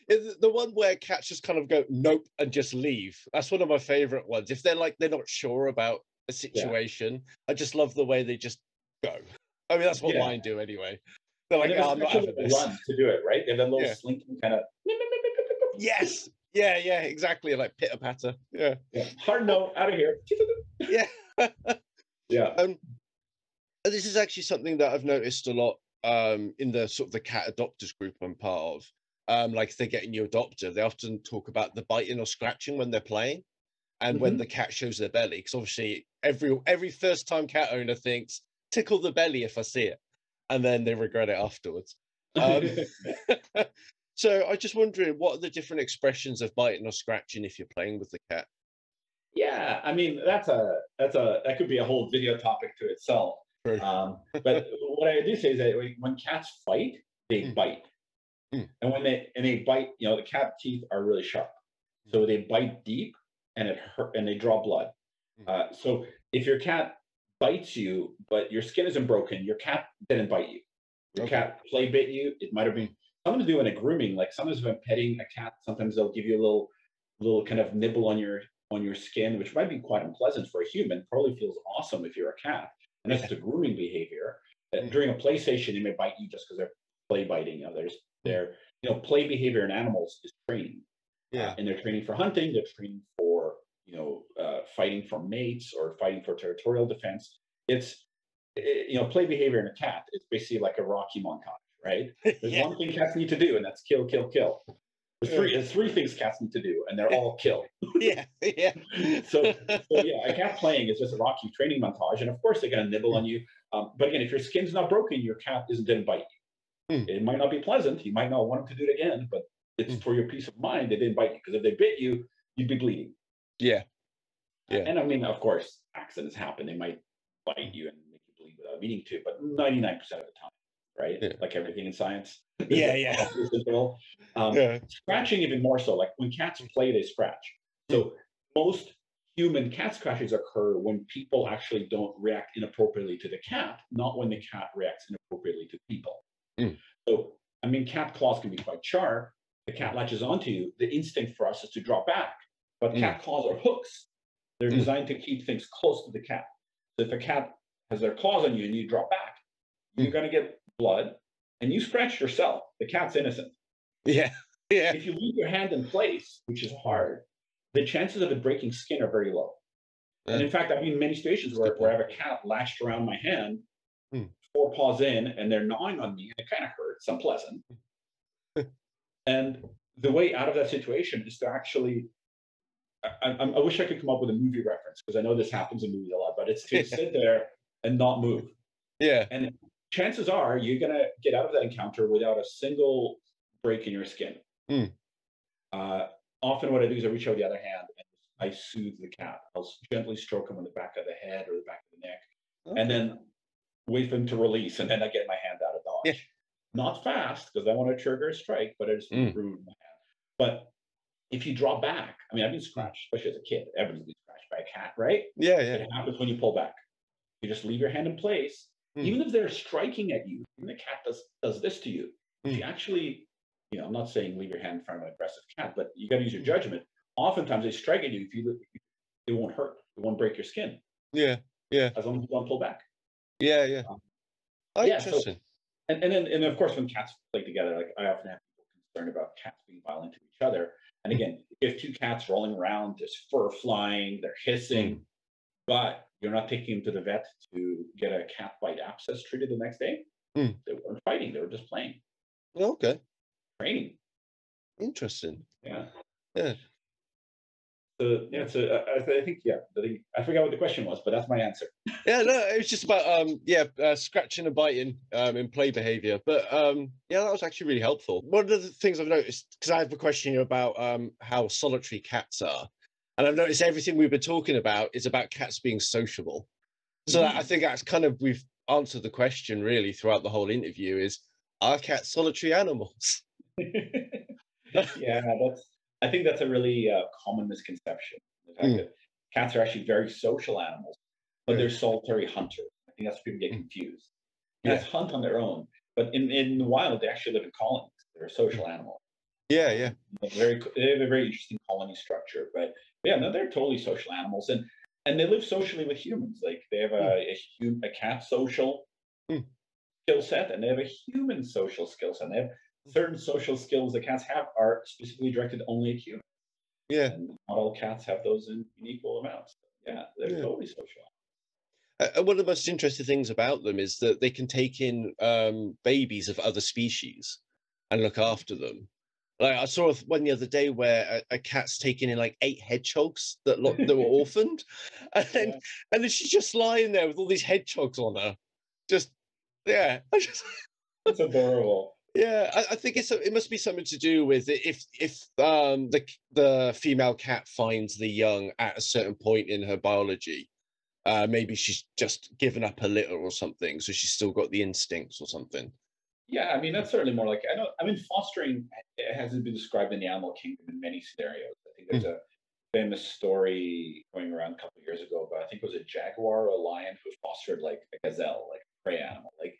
The one where cats just kind of go nope and just leave. That's one of my favorite ones. If they're like they're not sure about a situation, I just love the way they just go. I mean, that's what Yeah. mine do anyway. They're like, oh, I'm not having this. run to do it, right? And then little Yeah. slinking kind of. Yes. Yeah, yeah, exactly. Like pitter patter. Yeah. Yeah. Hard no, out of here. Yeah. Yeah. Um, this is actually something that I've noticed a lot um, in the sort of the cat adopters group I'm part of. Um, like if they're getting you adopter, they often talk about the biting or scratching when they're playing, and when Mhm. the cat shows their belly. Because obviously, every every first time cat owner thinks tickle the belly if I see it, and then they regret it afterwards. Um, so I just wondering, what are the different expressions of biting or scratching if you're playing with the cat? Yeah, I mean that's a that's a that could be a whole video topic to itself. Um, but what I do say is that when- cats fight, they Mm. bite, Mm. and when they and they bite, you know, the cat teeth are really sharp, so they bite deep and it hurt and they draw blood. Mm. Uh, so if your cat bites you, but your skin isn't broken, your cat didn't bite you. Your Okay. cat play bit you. It might have been sometimes do in a grooming, like sometimes if I'm petting a cat, sometimes they'll give you a little little kind of nibble on your on your skin, which might be quite unpleasant for a human. Probably feels awesome if you're a cat, and that's the grooming behavior. Uh, Mm. During a play station, they may bite you just because they're play biting others. They're you know play behavior in animals is training, Yeah. and they're training for hunting. They're training for you know uh, fighting for mates or fighting for territorial defense. It's eh, you know play behavior in a cat. It's basically like a Rocky montage, right? There's yeah. one thing cats need to do, and that's kill, kill, kill. There's three, there's three things cats need to do, and they're all kill. yeah, yeah. So, so yeah, a cat playing is just a Rocky training montage, and of course they're going to nibble on you. Um, but again, if your skin's not broken, your cat isn't going to bite you. Hmm. It might not be pleasant. You might not want them to do it again, but it's Hmm. for your peace of mind. They didn't bite you because if they bit you, you'd be bleeding. Yeah, Yeah. And I mean, of course, accidents happen. They might bite you and make you bleed without meaning to, but 99% of the time, right? Yeah. Like everything in science. Yeah, yeah. Um, yeah. scratching even more so like when cats play they scratch so most human cat scratches occur when people actually don't react inappropriately to the cat not when the cat reacts inappropriately to people Mm. so i mean cat claws can be quite sharp the cat latches onto you the instinct for us is to drop back but cat claws are hooks. They're Mm. designed to keep things close to the cat. So if a cat has their claws on you and you drop back you're going to get blood and you scratch yourself. The cat's innocent. Yeah, yeah, if you leave your hand in place, which is hard, the chances of it breaking skin are very low. And in fact, I've been in many situations where, where I have a cat latched around my hand, Hmm. four paws in, and they're gnawing on me, and it kind of hurts, unpleasant. and the way out of that situation is to actually, I, I, wish I could come up with a movie reference because I know this happens in movies a lot, but it's to sit there and not move. yeah, And chances are you're going to get out of that encounter without a single break in your skin. Hmm. Uh, often, what I do is I reach out the other hand and I soothe the cat. I'll gently stroke him on the back of the head or the back of the neck, okay. and then wait for him to release, and then I get my hand out of dodge. Yeah. Not fast because I want to trigger a strike, but I just mm. ruin my hand. But if you draw back, I mean, I've been scratched, especially as a kid. Everyone's been scratched by a cat, right? Yeah, yeah. It happens when you pull back. You just leave your hand in place, mm. even if they're striking at you. And the cat does does this to you. Mm. If you actually, you know, I'm not saying leave your hand in front of an aggressive cat, but you got to use your hmm. judgment. Oftentimes they strike at you. If you, it won't hurt. It won't break your skin. Yeah, yeah. As long as you don't pull back. Yeah, yeah. Um, oh, yeah, interesting. So, and and then and of course when cats play together, like I often have people concerned about cats being violent to each other. And again, if two cats rolling around, there's fur flying, they're hissing, mm. but you're not taking them to the vet to get a cat bite abscess treated the next day. Mm. They weren't fighting; they were just playing. Okay. Training. Interesting. Yeah. Yeah. So yeah, so uh, I, I, think yeah, I think I forgot what the question was, but that's my answer. yeah, no, it was just about um, yeah, uh, scratching and biting um, in play behavior. But um, yeah, that was actually really helpful. One of the things I've noticed because I have a question about um, how solitary cats are, and I've noticed everything we've been talking about is about cats being sociable. So mm-hmm. I think that's kind of we've answered the question really throughout the whole interview: is are cats solitary animals? yeah, that's I think that's a really uh, common misconception. The fact mm. that cats are actually very social animals, but they're solitary hunters. I think that's where people get hmm. confused. Cats yeah. hunt on their own, but in, in the wild, they actually live in colonies. They're a social hmm. animal. Yeah, yeah. Very, they have a very interesting colony structure. But yeah, no, they're totally social animals, and and they live socially with humans. Like they have a mm. a, a, cat social mm. skill set, and they have a human social skill set. And they have certain social skills that cats have are specifically directed only at humans. Yeah. And not all cats have those in, in equal amounts. Yeah, they're yeah. totally social. Uh, one of the most interesting things about them is that they can take in um, babies of other species and look after them. Like I saw one the other day where a, a cat's taking in like eight hedgehogs that lo- that were orphaned, and then, yeah. and then she's just lying there with all these hedgehogs on her. Just yeah, it's adorable. Yeah, I, I, think it's a, it must be something to do with if if um, the the female cat finds the young at a certain point in her biology, uh, maybe she's just given up a litter or something, so she's still got the instincts or something. Yeah, I mean that's certainly more like I know. I mean, fostering hasn't been described in the animal kingdom in many scenarios. I think there's mm. a famous story going around a couple years ago, but I think it was a jaguar or a lion who fostered like a gazelle, like a prey animal. Like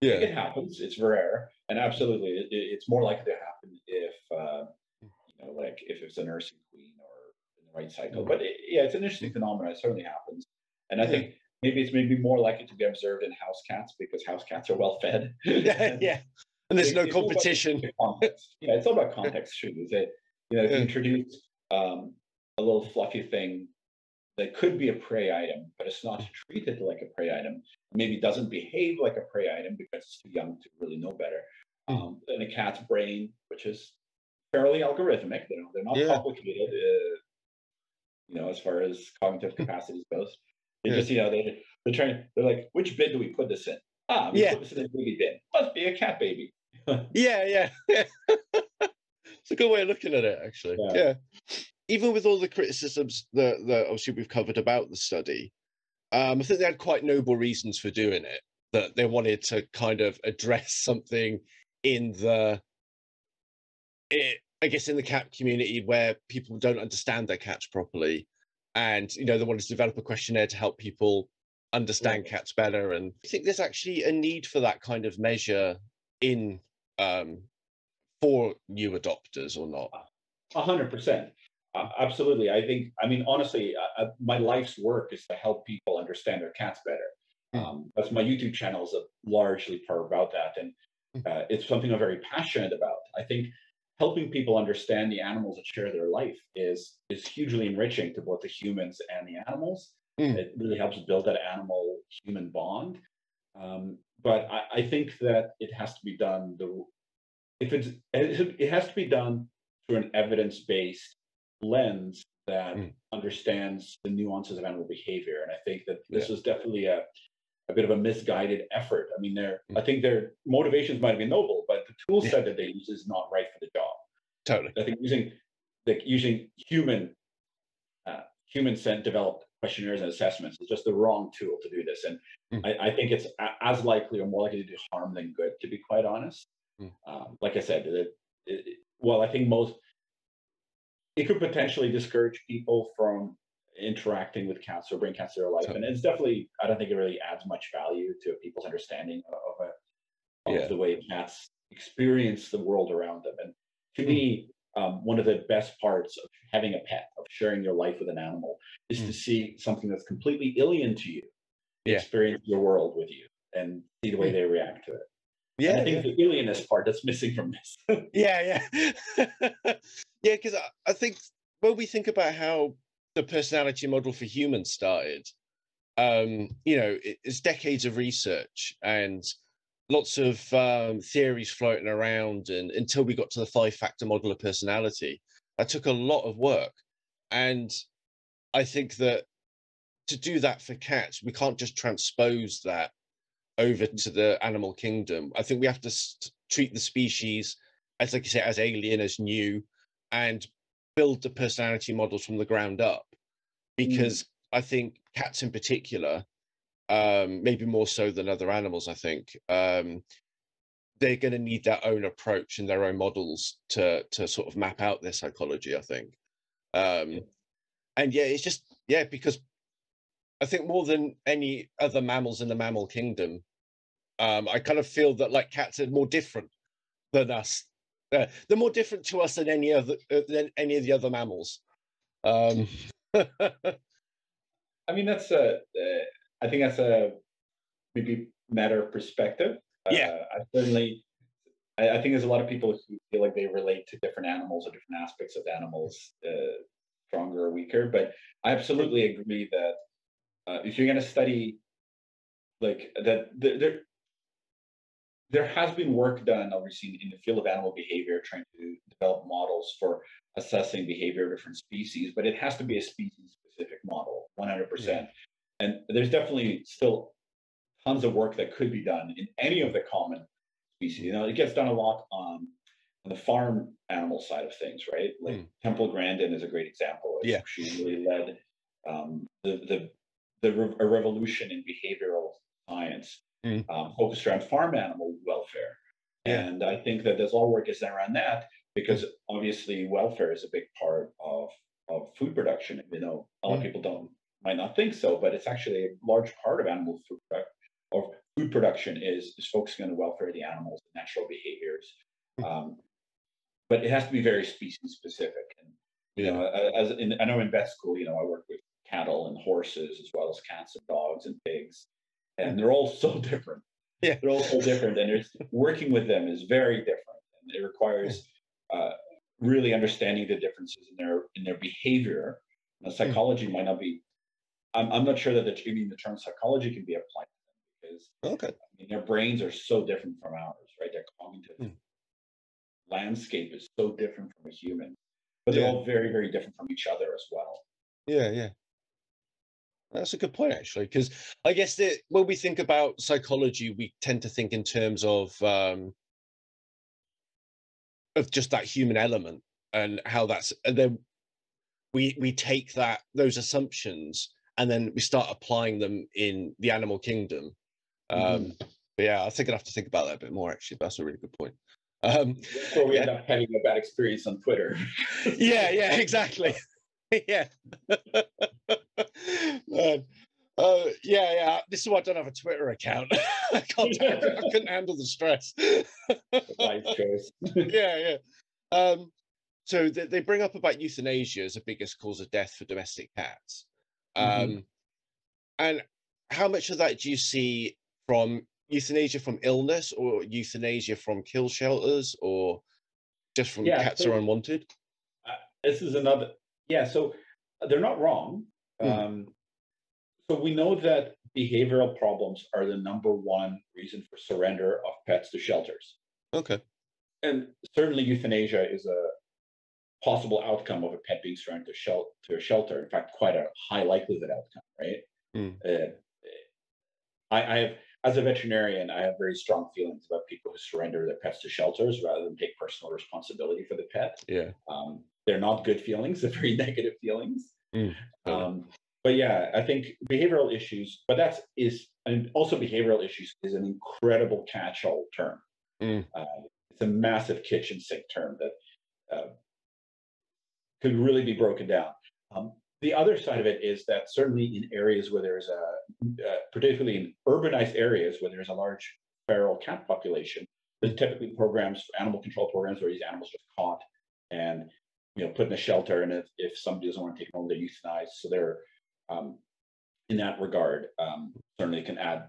yeah. it happens. It's rare, and absolutely, it, it's more likely to happen if uh, you know, like if it's a nursing queen or in the right cycle. Mm-hmm. But it, yeah, it's an interesting phenomenon. It certainly happens, and I think maybe it's maybe more likely to be observed in house cats because house cats are well fed. yeah, yeah, and there's no competition. yeah, it's all about context too. Is it you know if you introduce um, a little fluffy thing that could be a prey item, but it's not treated like a prey item. Maybe doesn't behave like a prey item because it's too young to really know better. Hmm. Um, and a cat's brain, which is fairly algorithmic, you know, they're not yeah. complicated, uh, you know, as far as cognitive capacities goes. They yeah. just, you know, they they're trying. They're like, which bin do we put this in? Ah, we yeah. put this in a baby bin. Must be a cat baby. yeah, yeah. it's a good way of looking at it, actually. yeah. yeah even with all the criticisms that, that obviously we've covered about the study, um, I think they had quite noble reasons for doing it. That they wanted to kind of address something in the, it, I guess, in the cat community where people don't understand their cats properly, and you know they wanted to develop a questionnaire to help people understand yeah. cats better. And I think there's actually a need for that kind of measure in um, for new adopters or not. A hundred percent. Uh, absolutely. I think, I mean, honestly, uh, uh, my life's work is to help people understand their cats better. Hmm. Um, that's my YouTube channel is a largely part about that. And hmm. uh, it's something I'm very passionate about. I think helping people understand the animals that share their life is, is hugely enriching to both the humans and the animals. Mm. It really helps build that animal human bond. Um, but I, I, think that it has to be done the, if it's, it has to be done through an evidence-based lens that mm. understands the nuances of animal behavior. And I think that this yeah. definitely a, a bit of a misguided effort. I mean, their mm. I think their motivations might have been noble, but the tool set yeah. that they use is not right for the job. Totally. I think using like using human uh, humans sent developed questionnaires and assessments is just the wrong tool to do this. And mm. I, I, think it's as likely or more likely to do harm than good, to be quite honest. Mm. Um, like I said, it, it, well, I think most it could potentially discourage people from interacting with cats or bring cats to their life. And it's definitely, I don't think it really adds much value to people's understanding of, of, of yeah. the way cats experience the world around them. And to mm. me, um, one of the best parts of having a pet, of sharing your life with an animal, is mm. to see something that's completely alien to you, yeah. experience your world with you, and see the way mm. they react to it. Yeah, and I think yeah. the alienness part that's missing from this. yeah, yeah, yeah. Because I, I think when we think about how the personality model for humans started, um, you know, it, it's decades of research and lots of um, theories floating around and until we got to the five factor model of personality that took a lot of work and i think that to do that for cats we can't just transpose that over to the animal kingdom i think we have to st- treat the species as like you say as alien as new and build the personality models from the ground up because mm. i think cats in particular um, maybe more so than other animals, I think. Um, they're going to need their own approach and their own models to to sort of map out their psychology. I think, um, and yeah, it's just yeah because I think more than any other mammals in the mammal kingdom, um, I kind of feel that like cats are more different than us. Uh, they're more different to us than any other uh, than any of the other mammals. Um, I mean, that's a. Uh, I think that's a maybe matter of perspective. Yeah, uh, I certainly. I, I, think there's a lot of people who feel like they relate to different animals or different aspects of animals, uh, stronger or weaker. But I absolutely agree that uh, if you're going to study, like that, there there has been work done, obviously, in the field of animal behavior, trying to develop models for assessing behavior of different species, but it has to be a species specific model, 100%. Yeah. And there's definitely still tons of work that could be done in any of the common species. You know, it gets done a lot on, on the farm animal side of things, right? Like mm. Temple Grandin is a great example. Yeah. She really led um, the, the, the re- a revolution in behavioral science mm. um, focused around farm animal welfare. Yeah. And I think that there's all work is done around that because obviously welfare is a big part of, of food production. You know, a lot mm. of hmm. people don't might not think so, but it's actually a large part of animal food product, or food production is, is focusing on the welfare of the animals, natural behaviors. Hmm. Um, but it has to be very species specific. And you know, as in, I know in vet school, you know, I work with cattle and horses as well as cats and dogs and pigs, and they're all so different. Yeah, they're all so different, and working with them is very different, and it requires uh, really understanding the differences in their in their behavior. Now, hmm. psychology might not be I'm, I'm not sure that the, mean, the term psychology can be applied to them because okay. I mean, their brains are so different from ours, right? Their cognitive mm. landscape is so different from a human, but they're yeah. all very, very different from each other as well. Yeah, yeah. That's a good point, actually, because I guess that when we think about psychology, we tend to think in terms of um, of just that human element and how that's, and then we we take that those assumptions and then we start applying them in the animal kingdom. Um, mm-hmm. yeah, I think I'd have to think about that a bit more. Actually, that's a really good point. Um, so we yeah. end up having a bad experience on Twitter. yeah, yeah, exactly. yeah. uh, yeah, yeah. This is why I don't have a Twitter account. I can't. I couldn't handle the stress. Life choice. yeah, yeah. Um, so they, they bring up about euthanasia as the biggest cause of death for domestic cats. Mm-hmm. Um, and how much of that do you see from euthanasia from illness or euthanasia from kill shelters or just from yeah, cats so, are unwanted? Uh, this is another, yeah, so they're not wrong. Mm. Um, so we know that behavioral problems are the number one reason for surrender of pets to shelters. Okay. And certainly euthanasia is a possible outcome of a pet being surrendered to, shel- to a shelter. In fact, quite a high likelihood outcome, right? Mm. Uh, I, I, have, as a veterinarian, I have very strong feelings about people who surrender their pets to shelters rather than take personal responsibility for the pet. Yeah. Um, they're not good feelings, they're very negative feelings. Mm, um, but yeah, I think behavioral issues, but that's is and also behavioral issues is an incredible catch-all term. Mm. Uh, it's a massive kitchen sink term that uh, could really be broken down. Um, the other side of it is that certainly in areas where there's a, uh, particularly in urbanized areas where there's a large feral cat population, there's typically programs, animal control programs where these animals are caught and you know put in a shelter, and if, if somebody doesn't want to take them home, they're euthanized. So they're um, in that regard um, certainly can add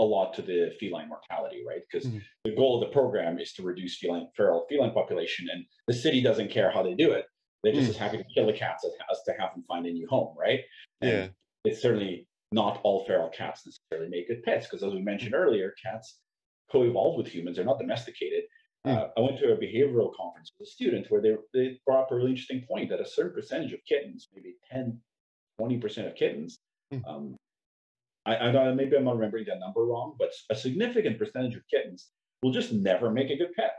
a lot to the feline mortality, right? Because Mhm. the goal of the program is to reduce feline feral feline population, and the city doesn't care how they do it. They're just Mm. as happy to kill the cats as, to have them find a new home, right? And Yeah. it's certainly not all feral cats necessarily make good pets, because as we mentioned earlier, cats co-evolve with humans; they're not domesticated. Mm. Uh, I went to a behavioral conference with a student where they they brought up a really interesting point that a certain percentage of kittens, maybe 10, 20% of kittens, Mm. um, I, I don't maybe I'm not remembering that number wrong, but a significant percentage of kittens will just never make a good pet.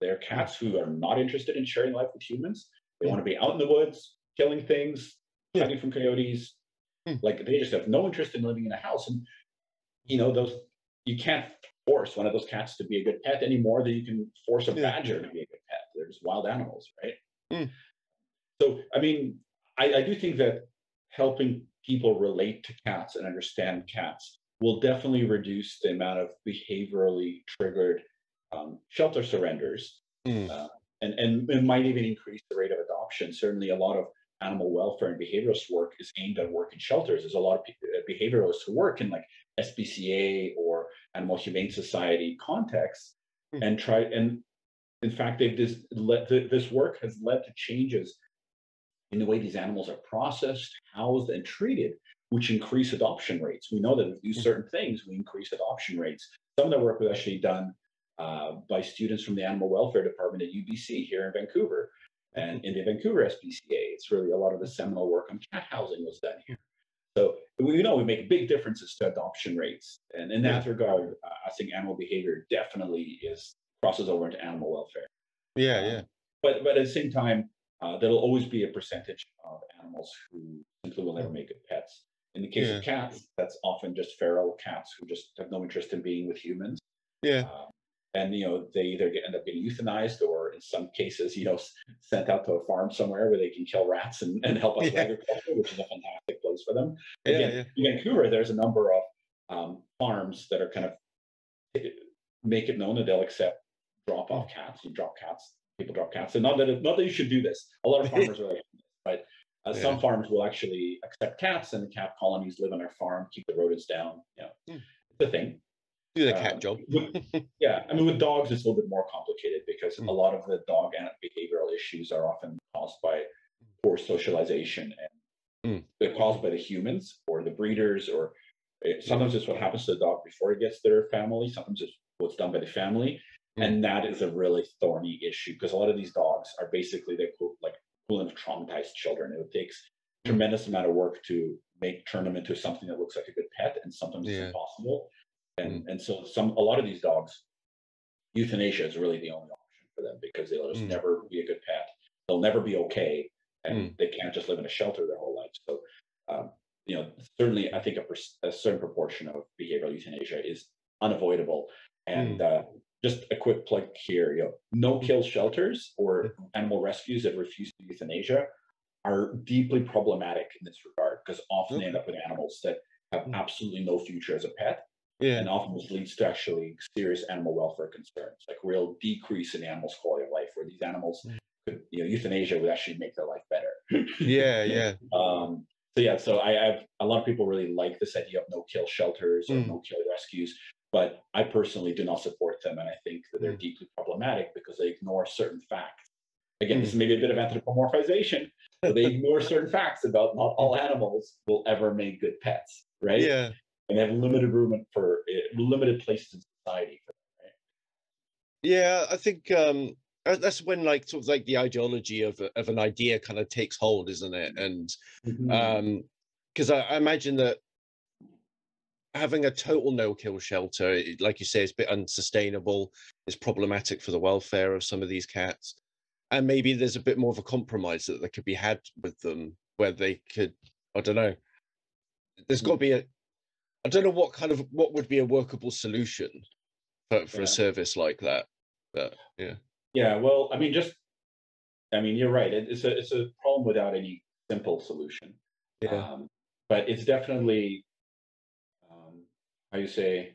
They're cats who are not interested in sharing life with humans. They Mm. want to be out in the woods, killing things, Yeah. hiding from coyotes. Mm. Like they just have no interest in living in a house. And you know, those you can't force one of those cats to be a good pet any more than you can force a Yeah. badger to be a good pet. They're just wild animals, right? Mm. So I mean, I, I do think that helping people relate to cats and understand cats will definitely reduce the amount of behaviorally triggered um, shelter surrenders Mm. uh, and, and it might even increase the rate of adoption. Certainly, a lot of animal welfare and behavioralist work is aimed at work in shelters. There's a lot of uh, behavioralists who work in like SPCA or Animal Humane Society contexts Hmm. and try and in fact they've this th- this work has led to changes in the way these animals are processed, housed, and treated, which increase adoption rates. We know that if we do Hmm. certain things, we increase adoption rates. Some of the work was actually done uh, by students from the Animal Welfare Department at UBC here in Vancouver. And in the Vancouver SPCA, it's really a lot of the seminal work on cat housing was done here. So we know we make big differences to adoption rates. And in that regard, uh, I think animal behavior definitely is crosses over into animal welfare. Yeah, Um, yeah. But but at the same time, uh, there'll always be a percentage of animals who simply will never make good pets. In the case of cats, that's often just feral cats who just have no interest in being with humans. Yeah. Um, and you know they either get, end up getting euthanized or in some cases you know sent out to a farm somewhere where they can kill rats and, and help us with Yeah. agriculture which is a fantastic place for them Yeah, Again, in vancouver there's a number of um, farms that are kind of make it known that they'll accept drop off cats you drop cats people drop cats and not that it, not that you should do this a lot of farmers are like but uh, some farms will actually accept cats and the cat colonies live on their farm keep the rodents down you know Hmm. it's a thing Do the uh, cat job. with- yeah, I mean, with dogs, it's a little bit more complicated because Mm. a lot of the dog and behavioral issues are often caused by poor socialization and Mm. they're caused by the humans or the breeders, or it, sometimes it's what happens to the dog before it gets their family. Sometimes it's what's done by the family. And that is a really thorny issue because a lot of these dogs are basically they're like equivalent of traumatized children. It takes Mm. tremendous amount of work to make turn them into something that looks like a good pet, and sometimes Yeah. it's impossible and and so some a lot of these dogs euthanasia is really the only option for them because they'll just Mm. never be a good pet they'll never be okay and Mm. they can't just live in a shelter their whole life so um, you know certainly i think a, per- a certain proportion of behavioral euthanasia is unavoidable and uh, just a quick plug here you know no kill shelters or animal rescues that refuse to euthanasia are deeply problematic in this regard because often they end up with animals that have Mm. absolutely no future as a pet Yeah. and often this leads to actually serious animal welfare concerns, like real decrease in animal's quality of life, where these animals Mm. could, you know, euthanasia would actually make their life better. Yeah, yeah. Um, so yeah, so I have a lot of people really like this idea of no kill shelters or Mm. no kill rescues, but I personally do not support them, and I think that they're Mm. deeply problematic because they ignore certain facts. Again, this is maybe a bit of anthropomorphization, but they ignore certain facts about not all animals will ever make good pets, right? Yeah. and they have limited room for uh, limited places in society. For them, Yeah, I think um that's when like sort of like the ideology of of an idea kind of takes hold, isn't it? And right? um because I, I imagine that having a total no-kill shelter, like you say, is a bit unsustainable. It's problematic for the welfare of some of these cats, and maybe there's a bit more of a compromise that, that could be had with them where they could I don't know. There's got to be a I don't know what kind of what would be a workable solution for, for Yeah. a service like that. But yeah. Yeah, well, I mean, just, I mean, you're right. It's a it's a problem without any simple solution. Um, but it's definitely, how you say,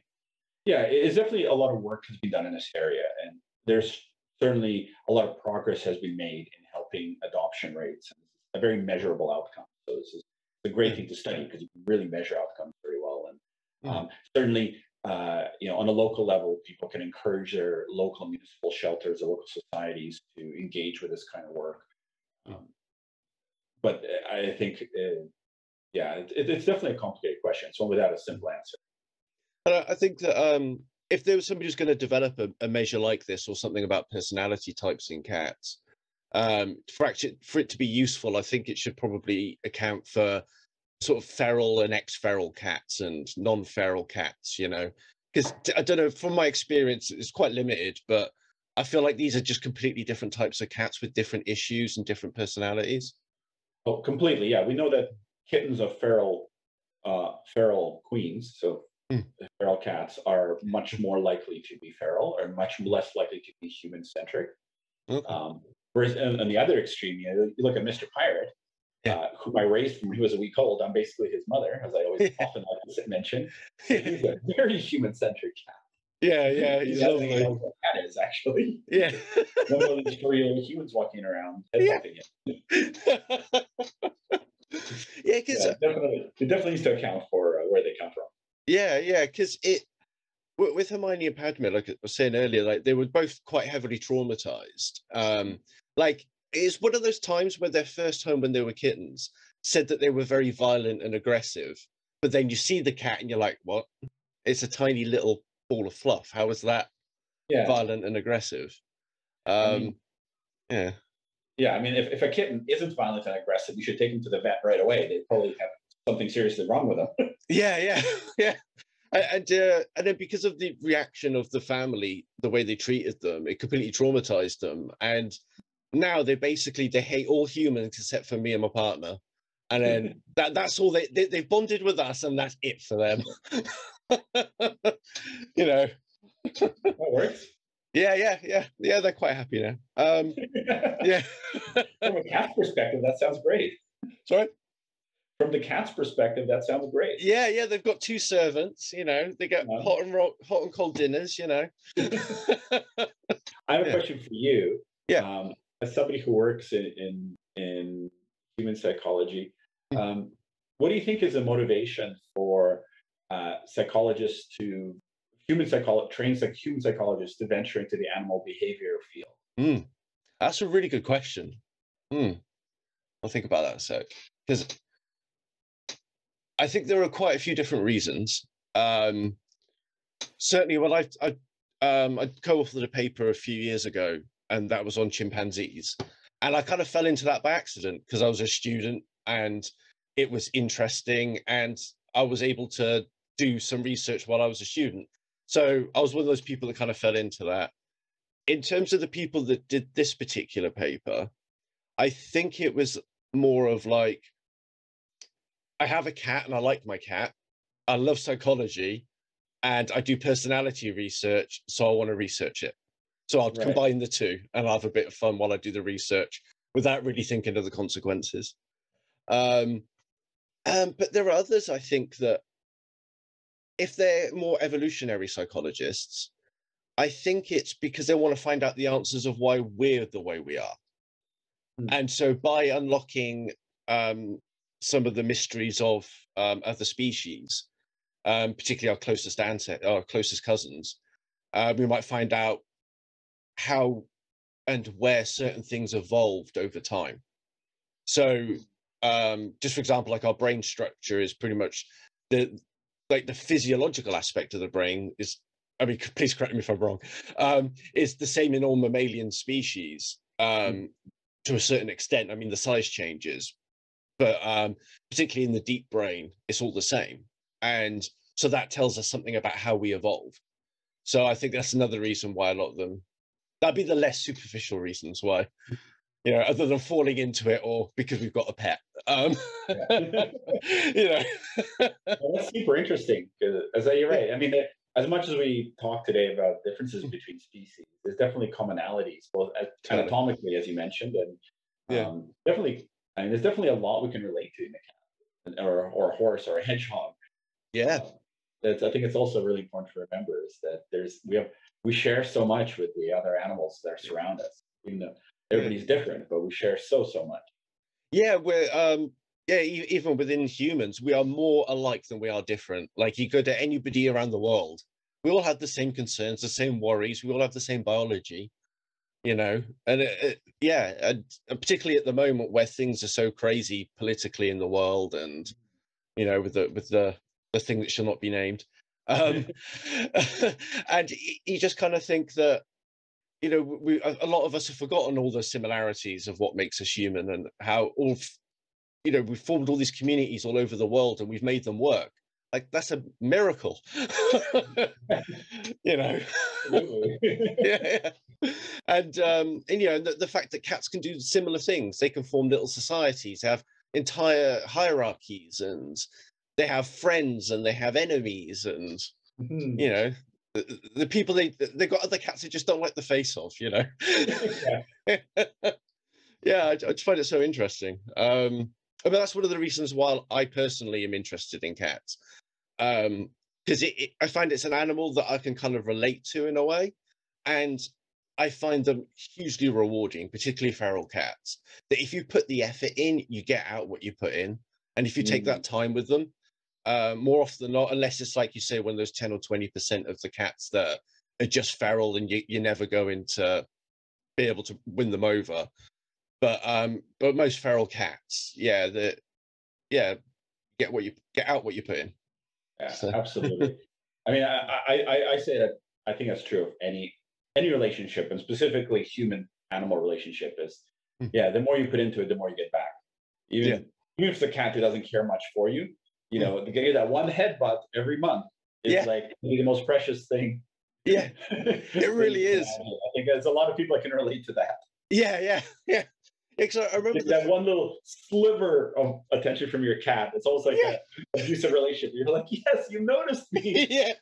yeah, it's definitely a lot of work has been done in this area, and there's certainly a lot of progress has been made in helping adoption rates. A very measurable outcome. So this is a great Mm. thing to study because you can really measure outcomes very well. And Mm. um, certainly, uh, you know, on a local level, people can encourage their local municipal shelters, or local societies to engage with this kind of work. Mm. Um, but uh, I think, uh, yeah, it, it- it's definitely a complicated question. It's one without a simple answer. I, think that um, if there was somebody who's going to develop a, a measure like this or something about personality types in cats, um, for actually for it to be useful, I think it should probably account for sort of feral and ex-feral cats and non-feral cats. You know, because I don't know from my experience, it's quite limited, but I feel like these are just completely different types of cats with different issues and different personalities. Oh, completely. Yeah, we know that kittens of feral, uh, feral queens, so Mm. feral cats, are much more likely to be feral, or much less likely to be human-centric. Okay. Um, whereas on, the other extreme, you, know, you look at Mr. Pirate, Yeah. uh, whom I raised from when he was a week old. I'm basically his mother, as I always often like to mention. He's a very human-centric cat. yeah, yeah, he's He lovely. know what a cat is actually. Yeah. One of these furry little humans walking around. Yeah. it. yeah, because Yeah, definitely, it definitely needs to account for uh, where they come from. Yeah, yeah, because it wi- with Hermione and Padme, like I was saying earlier, like they were both quite heavily traumatized. Um, like it's one of those times where their first home when they were kittens said that they were very violent and aggressive, but then you see the cat and you're like, what? It's a tiny little ball of fluff. How is that Yeah, violent and aggressive? Um, I mean, yeah, yeah. I mean, if, if a kitten isn't violent and aggressive, you should take him to the vet right away. They probably have something seriously wrong with them. yeah, yeah, yeah. And uh, and then because of the reaction of the family, the way they treated them, it completely traumatized them. And now they basically they hate all humans except for me and my partner. And then that that's all they, they they've bonded with us, and that's it for them. you know, that works. yeah, yeah, yeah, yeah. They're quite happy now. Um, yeah. From a cat perspective, that sounds great. Sorry. From the cat's perspective, that sounds great. Yeah, yeah. They've got two servants. You know, they get Yeah. hot and ro- hot and cold dinners. You know. I have a Yeah. question for you. Yeah. Um, as somebody who works in in, in human psychology, Mm. um, what do you think is the motivation for uh, psychologists to human psychology trained psych- human psychologists to venture into the animal behavior field? Mm, that's a really good question. Hmm. I'll think about that a sec. Because I think there are quite a few different reasons. Um, certainly, when I I, um, I co-authored a paper a few years ago, and that was on chimpanzees, and I kind of fell into that by accident because I was a student and it was interesting, and I was able to do some research while I was a student. So I was one of those people that kind of fell into that in terms of the people that did this particular paper, I think it was more of like, I have a cat and I like my cat. I love psychology and I do personality research. So I want to research it. So I'll Right. combine the two and I'll have a bit of fun while I do the research without really thinking of the consequences. Um, um, but there are others, I think, that if they're more evolutionary psychologists, I think it's because they want to find out the answers of why we're the way we are. Hmm. And so by unlocking um, some of the mysteries of um, other species, um, particularly our closest ancestors, our closest cousins, uh, we might find out how and where certain things evolved over time. So, um, just for example, like our brain structure is pretty much the like the physiological aspect of the brain is I mean, please correct me if I'm wrong. Um, it's the same in all mammalian species um, to a certain extent. I mean, the size changes, but um, particularly in the deep brain, it's all the same. And so that tells us something about how we evolve. So I think that's another reason why a lot of them, that'd be the less superficial reasons why. you know, other than falling into it or because we've got a pet. Um, you know, well, that's super interesting because, as you're right. I mean, as much as we talk today about differences between species, there's definitely commonalities, both anatomically, as you mentioned, and yeah. um, definitely. I mean, there's definitely a lot we can relate to in a cat, or or a horse, or a hedgehog. Yeah, um, I think it's also really important to remember is that there's we have we share so much with the other animals that surround us, even though everybody's different, but we share so so much. Yeah, we're um yeah, even within humans, we are more alike than we are different. Like you go to anybody around the world, we all have the same concerns, the same worries. We all have the same biology, you know. And it, it, yeah, and particularly at the moment where things are so crazy politically in the world, and you know, with the with the the thing that shall not be named, um, and you just kind of think that you know, we a lot of us have forgotten all the similarities of what makes us human and how all, you know, we've formed all these communities all over the world and we've made them work. Like that's a miracle, you know. yeah, yeah, and um, and you know the, the fact that cats can do similar things. They can form little societies, have entire hierarchies, and they have friends and they have enemies, and mm-hmm. you know the, the people they they've got other cats they just don't like the face of, you know. yeah, yeah I, I, just find it so interesting. Um, I mean, that's one of the reasons why I personally am interested in cats, because it, it, I find it's an animal that I can kind of relate to in a way, and I find them hugely rewarding, particularly feral cats. That if you put the effort in, you get out what you put in, and if you take mm. that time with them, uh, more often than not, unless it's like you say, when there's 10 or 20% of the cats that are just feral and you, you're never going to be able to win them over. But um, but most feral cats, yeah, the yeah, get what you get out what you put in. Yeah, so. absolutely. I mean, I, I I say that I think that's true of any any relationship, and specifically human animal relationship. Is hmm. yeah, the more you put into it, the more you get back. Even yeah. even if the cat doesn't care much for you, you know, to get that one headbutt every month is yeah. like the most precious thing. Yeah, it really is. I think there's a lot of people that can relate to that. Yeah, yeah, yeah. Because I remember that one little sliver of attention from your cat. It's almost like yeah. an abusive relationship. You're like, yes, you noticed me. yeah.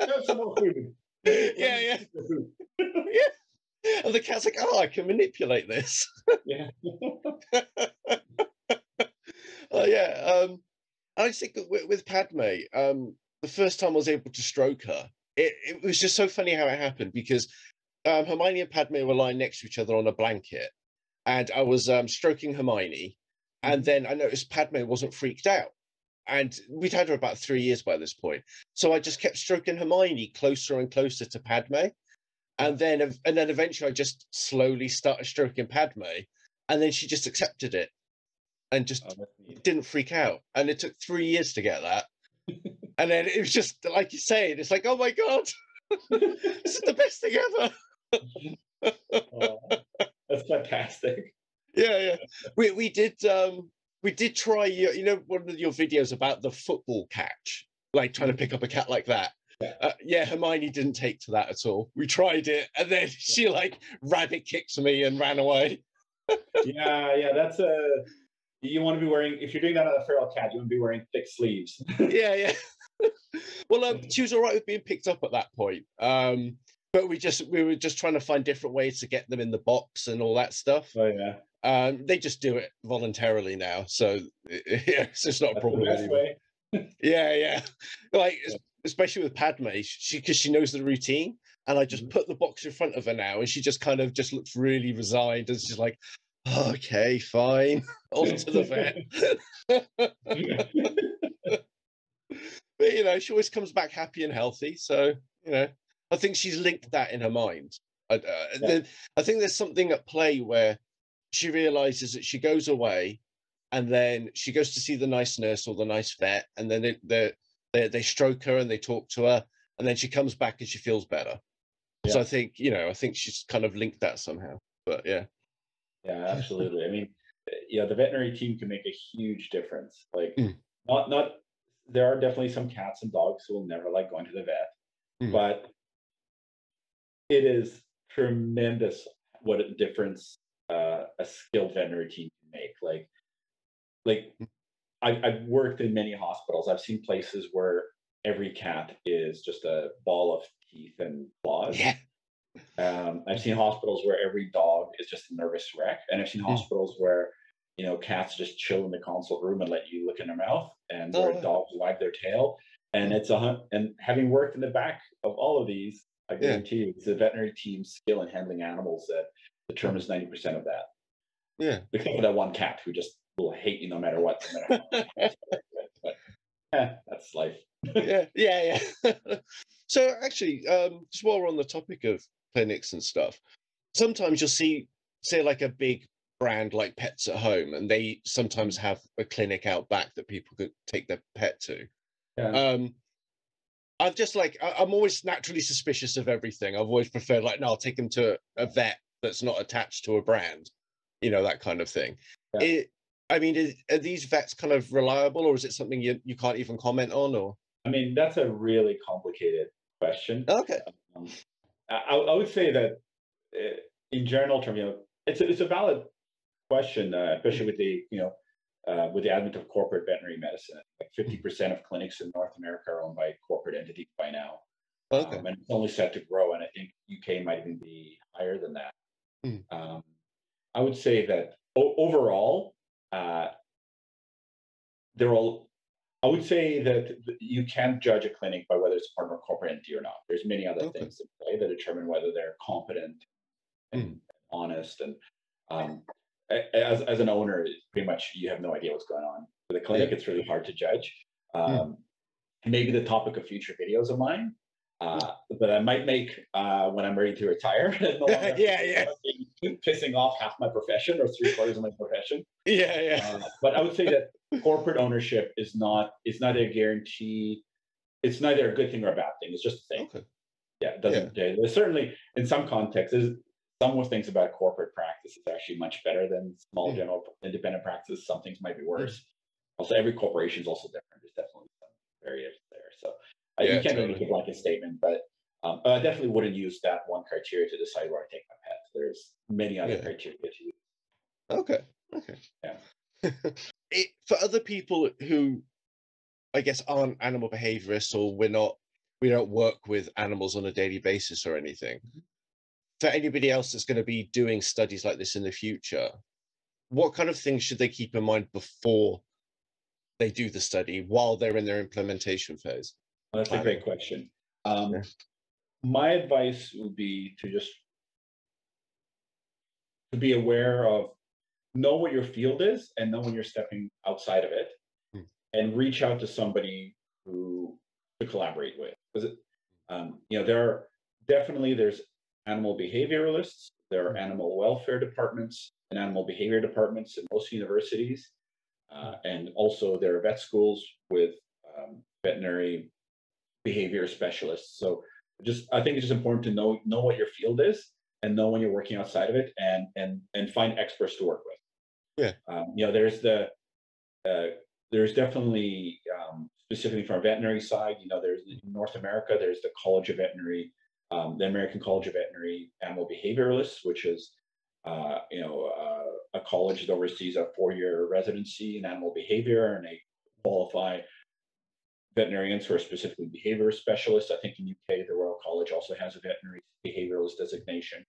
Have some more food. Yeah, yeah. yeah. And the cat's like, oh, I can manipulate this. yeah. oh, yeah. Um, I think with, with Padme, um, the first time I was able to stroke her, it, it was just so funny how it happened because um, Hermione and Padme were lying next to each other on a blanket, and I was um, stroking Hermione, and mm-hmm. then I noticed Padme wasn't freaked out, and we'd had her about three years by this point, so I just kept stroking Hermione closer and closer to Padme, and then and then eventually I just slowly started stroking Padme, and then she just accepted it, and just oh, didn't freak out. And it took three years to get that. and then it was just like you say, it's like, oh my god, this is the best thing ever. that's fantastic. Yeah, yeah. We we did um we did try your you know one of your videos about the football catch, like trying to pick up a cat like that. Yeah. Uh, yeah, Hermione didn't take to that at all. We tried it, and then she like rabbit kicked me and ran away. yeah, yeah, that's a you want to be wearing if you're doing that on a feral cat, you want to be wearing thick sleeves. yeah, yeah. well, um, she was all right with being picked up at that point. Um, but we just we were just trying to find different ways to get them in the box and all that stuff. Oh yeah. Um, they just do it voluntarily now, so yeah, it's just not That's a problem anymore. yeah, yeah. Like yeah. especially with Padme, she because she knows the routine, and I just mm-hmm. put the box in front of her now, and she just kind of just looks really resigned, and she's like, okay, fine, on to the vet. but you know, she always comes back happy and healthy. So you know, I think she's linked that in her mind. I, uh, yeah. I think there's something at play where she realizes that she goes away, and then she goes to see the nice nurse or the nice vet, and then they they they, they stroke her and they talk to her, and then she comes back and she feels better. Yeah. So I think you know, I think she's kind of linked that somehow. But yeah. Yeah, absolutely. I mean, yeah, the veterinary team can make a huge difference. Like, mm. not not there are definitely some cats and dogs who will never like going to the vet, mm. but it is tremendous what a difference uh, a skilled veterinary team can make. Like, like I, I've worked in many hospitals. I've seen places where every cat is just a ball of teeth and claws. Yeah. Um, I've seen hospitals where every dog is just a nervous wreck, and I've seen Mm. hospitals where you know cats just chill in the consult room and let you look in their mouth, and Oh, where dogs wag their tail. And it's a and having worked in the back of all of these, I Yeah. guarantee you, it's the veterinary team's skill in handling animals that determines ninety percent of that. Yeah. Except for that one cat who just will hate you no matter what. No matter but, eh, that's life. yeah, yeah, yeah. so actually, um, just while we're on the topic of clinics and stuff, sometimes you'll see, say, like a big brand like Pets at Home, and they sometimes have a clinic out back that people could take their pet to. Yeah. Um, I've just like I, I'm always naturally suspicious of everything. I've always preferred like no, I'll take them to a vet that's not attached to a brand, you know that kind of thing. Yeah. It, I mean, is, are these vets kind of reliable, or is it something you you can't even comment on? Or I mean, that's a really complicated question. okay, Um, I, I would say that uh, in general terms, you know, it's a, it's a valid question, uh, especially with the you know uh, with the advent of corporate veterinary medicine. Like fifty percent of clinics in North America are owned by corporate entities by now, okay, um, and it's only set to grow. And I think UK might even be higher than that. Hmm. Um, I would say that o- overall, uh, they're all. I would say that you can't judge a clinic by whether it's part of a corporate entity or not. There's many other Okay. things at play that determine whether they're competent and honest. And um, as as an owner, pretty much you have no idea what's going on with a clinic. It's really hard to judge. Um, Maybe the topic of future videos of mine, uh, but I might make uh, when I'm ready to retire. no Yeah, yeah. Pissing off half my profession or three quarters of my profession. yeah, yeah, Uh, but I would say that corporate ownership is not is neither a guarantee. It's neither a good thing or a bad thing. It's just a thing. okay, Yeah, it doesn't. yeah, There's certainly in some contexts, there's some things about corporate practice is actually much better than small Mm. general independent practice. Some things might be worse. Also, every corporation is also different. There's definitely some variations there. So uh, Yeah, you can't really totally. make a blanket statement, but um, I definitely wouldn't use that one criteria to decide where I take my pet. There's many other Yeah. criteria to use. okay, okay. Yeah. it, for other people who, I guess, aren't animal behaviorists, or we're not, we don't work with animals on a daily basis or anything. For anybody else that's going to be doing studies like this in the future, what kind of things should they keep in mind before they do the study while they're in their implementation phase? Well, That's a great question. Um, Yeah. My advice would be to just to be aware of know what your field is and know when you're stepping outside of it, Hmm. and reach out to somebody who to collaborate with. Because um, you know, there are definitely there's animal behavioralists, there are animal welfare departments and animal behavior departments in most universities, uh, and also there are vet schools with um, veterinary behavior specialists. So just I think it's just important to know know what your field is and know when you're working outside of it and and and find experts to work with. Yeah. Um, you know, there's the uh, there's definitely um, specifically from a veterinary side. You know, there's in North America. There's the College of Veterinary, um, the American College of Veterinary Animal Behavioralists, which is uh, you know uh, a college that oversees a four-year residency in animal behavior, and they qualify veterinarians who are specifically behavior specialists. I think in UK, the Royal College also has a veterinary behavioralist designation.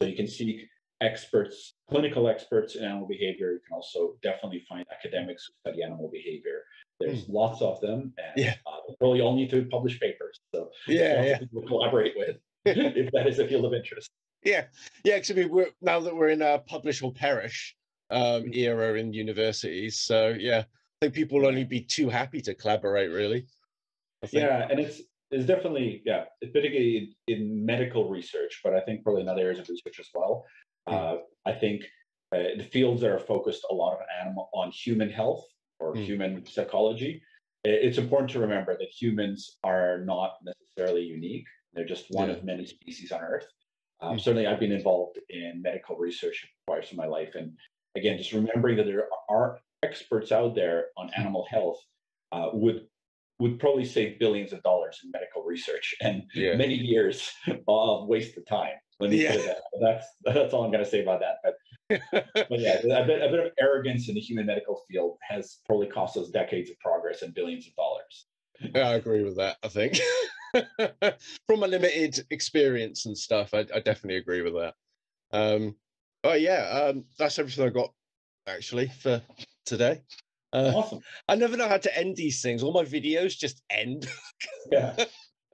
So you can seek experts, clinical experts in animal behavior. You can also definitely find academics who study animal behavior. There's lots of them, and Yeah. uh, they probably all need to publish papers. So Yeah, yeah. of people to collaborate with if that is a field of interest. Yeah, yeah. Because I mean, we're now that we're in a publish or perish um, Mm. era in universities, so yeah, I think people will only be too happy to collaborate. Really. Yeah, and it's it's definitely yeah, particularly in, medical research, but I think probably in other areas of research as well. Hmm. Uh, I think uh, the fields that are focused a lot of animal on human health or Hmm. human psychology. It's important to remember that humans are not necessarily unique; they're just one Yeah. of many species on Earth. Um. Certainly, I've been involved in medical research for parts of my life, and again, just remembering that there are experts out there on Hmm. animal health uh, would would probably save billions of dollars in medical research and Yeah. many years of wasted time. Let me put it that. That's that's all I'm going to say about that. But, but yeah, a bit, a bit of arrogance in the human medical field has probably cost us decades of progress and billions of dollars. Yeah, I agree with that. I think from a limited experience and stuff, I, I definitely agree with that. Um, oh yeah, um, that's everything I got actually for today. Uh, Awesome. I never know how to end these things. All my videos just end. Yeah.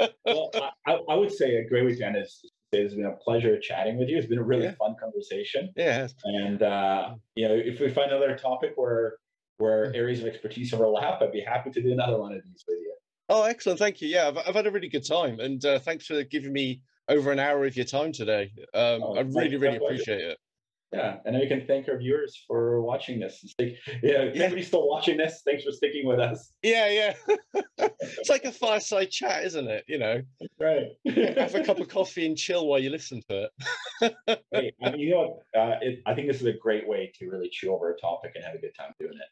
well, I, I- would say agree with you, and it's, it's been a pleasure chatting with you. It's been a really Yeah. fun conversation. yeah, And uh, you know, if we find another topic where where Mm. areas of expertise overlap, I'd be happy to do another one of these with you. Oh, excellent. Thank you. Yeah, I've, I've had a really good time. And uh, thanks for giving me over an hour of your time today. Um, Oh, I really, really appreciate it. Yeah, and we can thank our viewers for watching this. Like, yeah, if Yeah. still watching this, thanks for sticking with us. Yeah, yeah. it's like a fireside chat, isn't it? You know, Right. have a cup of coffee and chill while you listen to it. hey, I mean, you know, uh, it, I think this is a great way to really chew over a topic and have a good time doing it.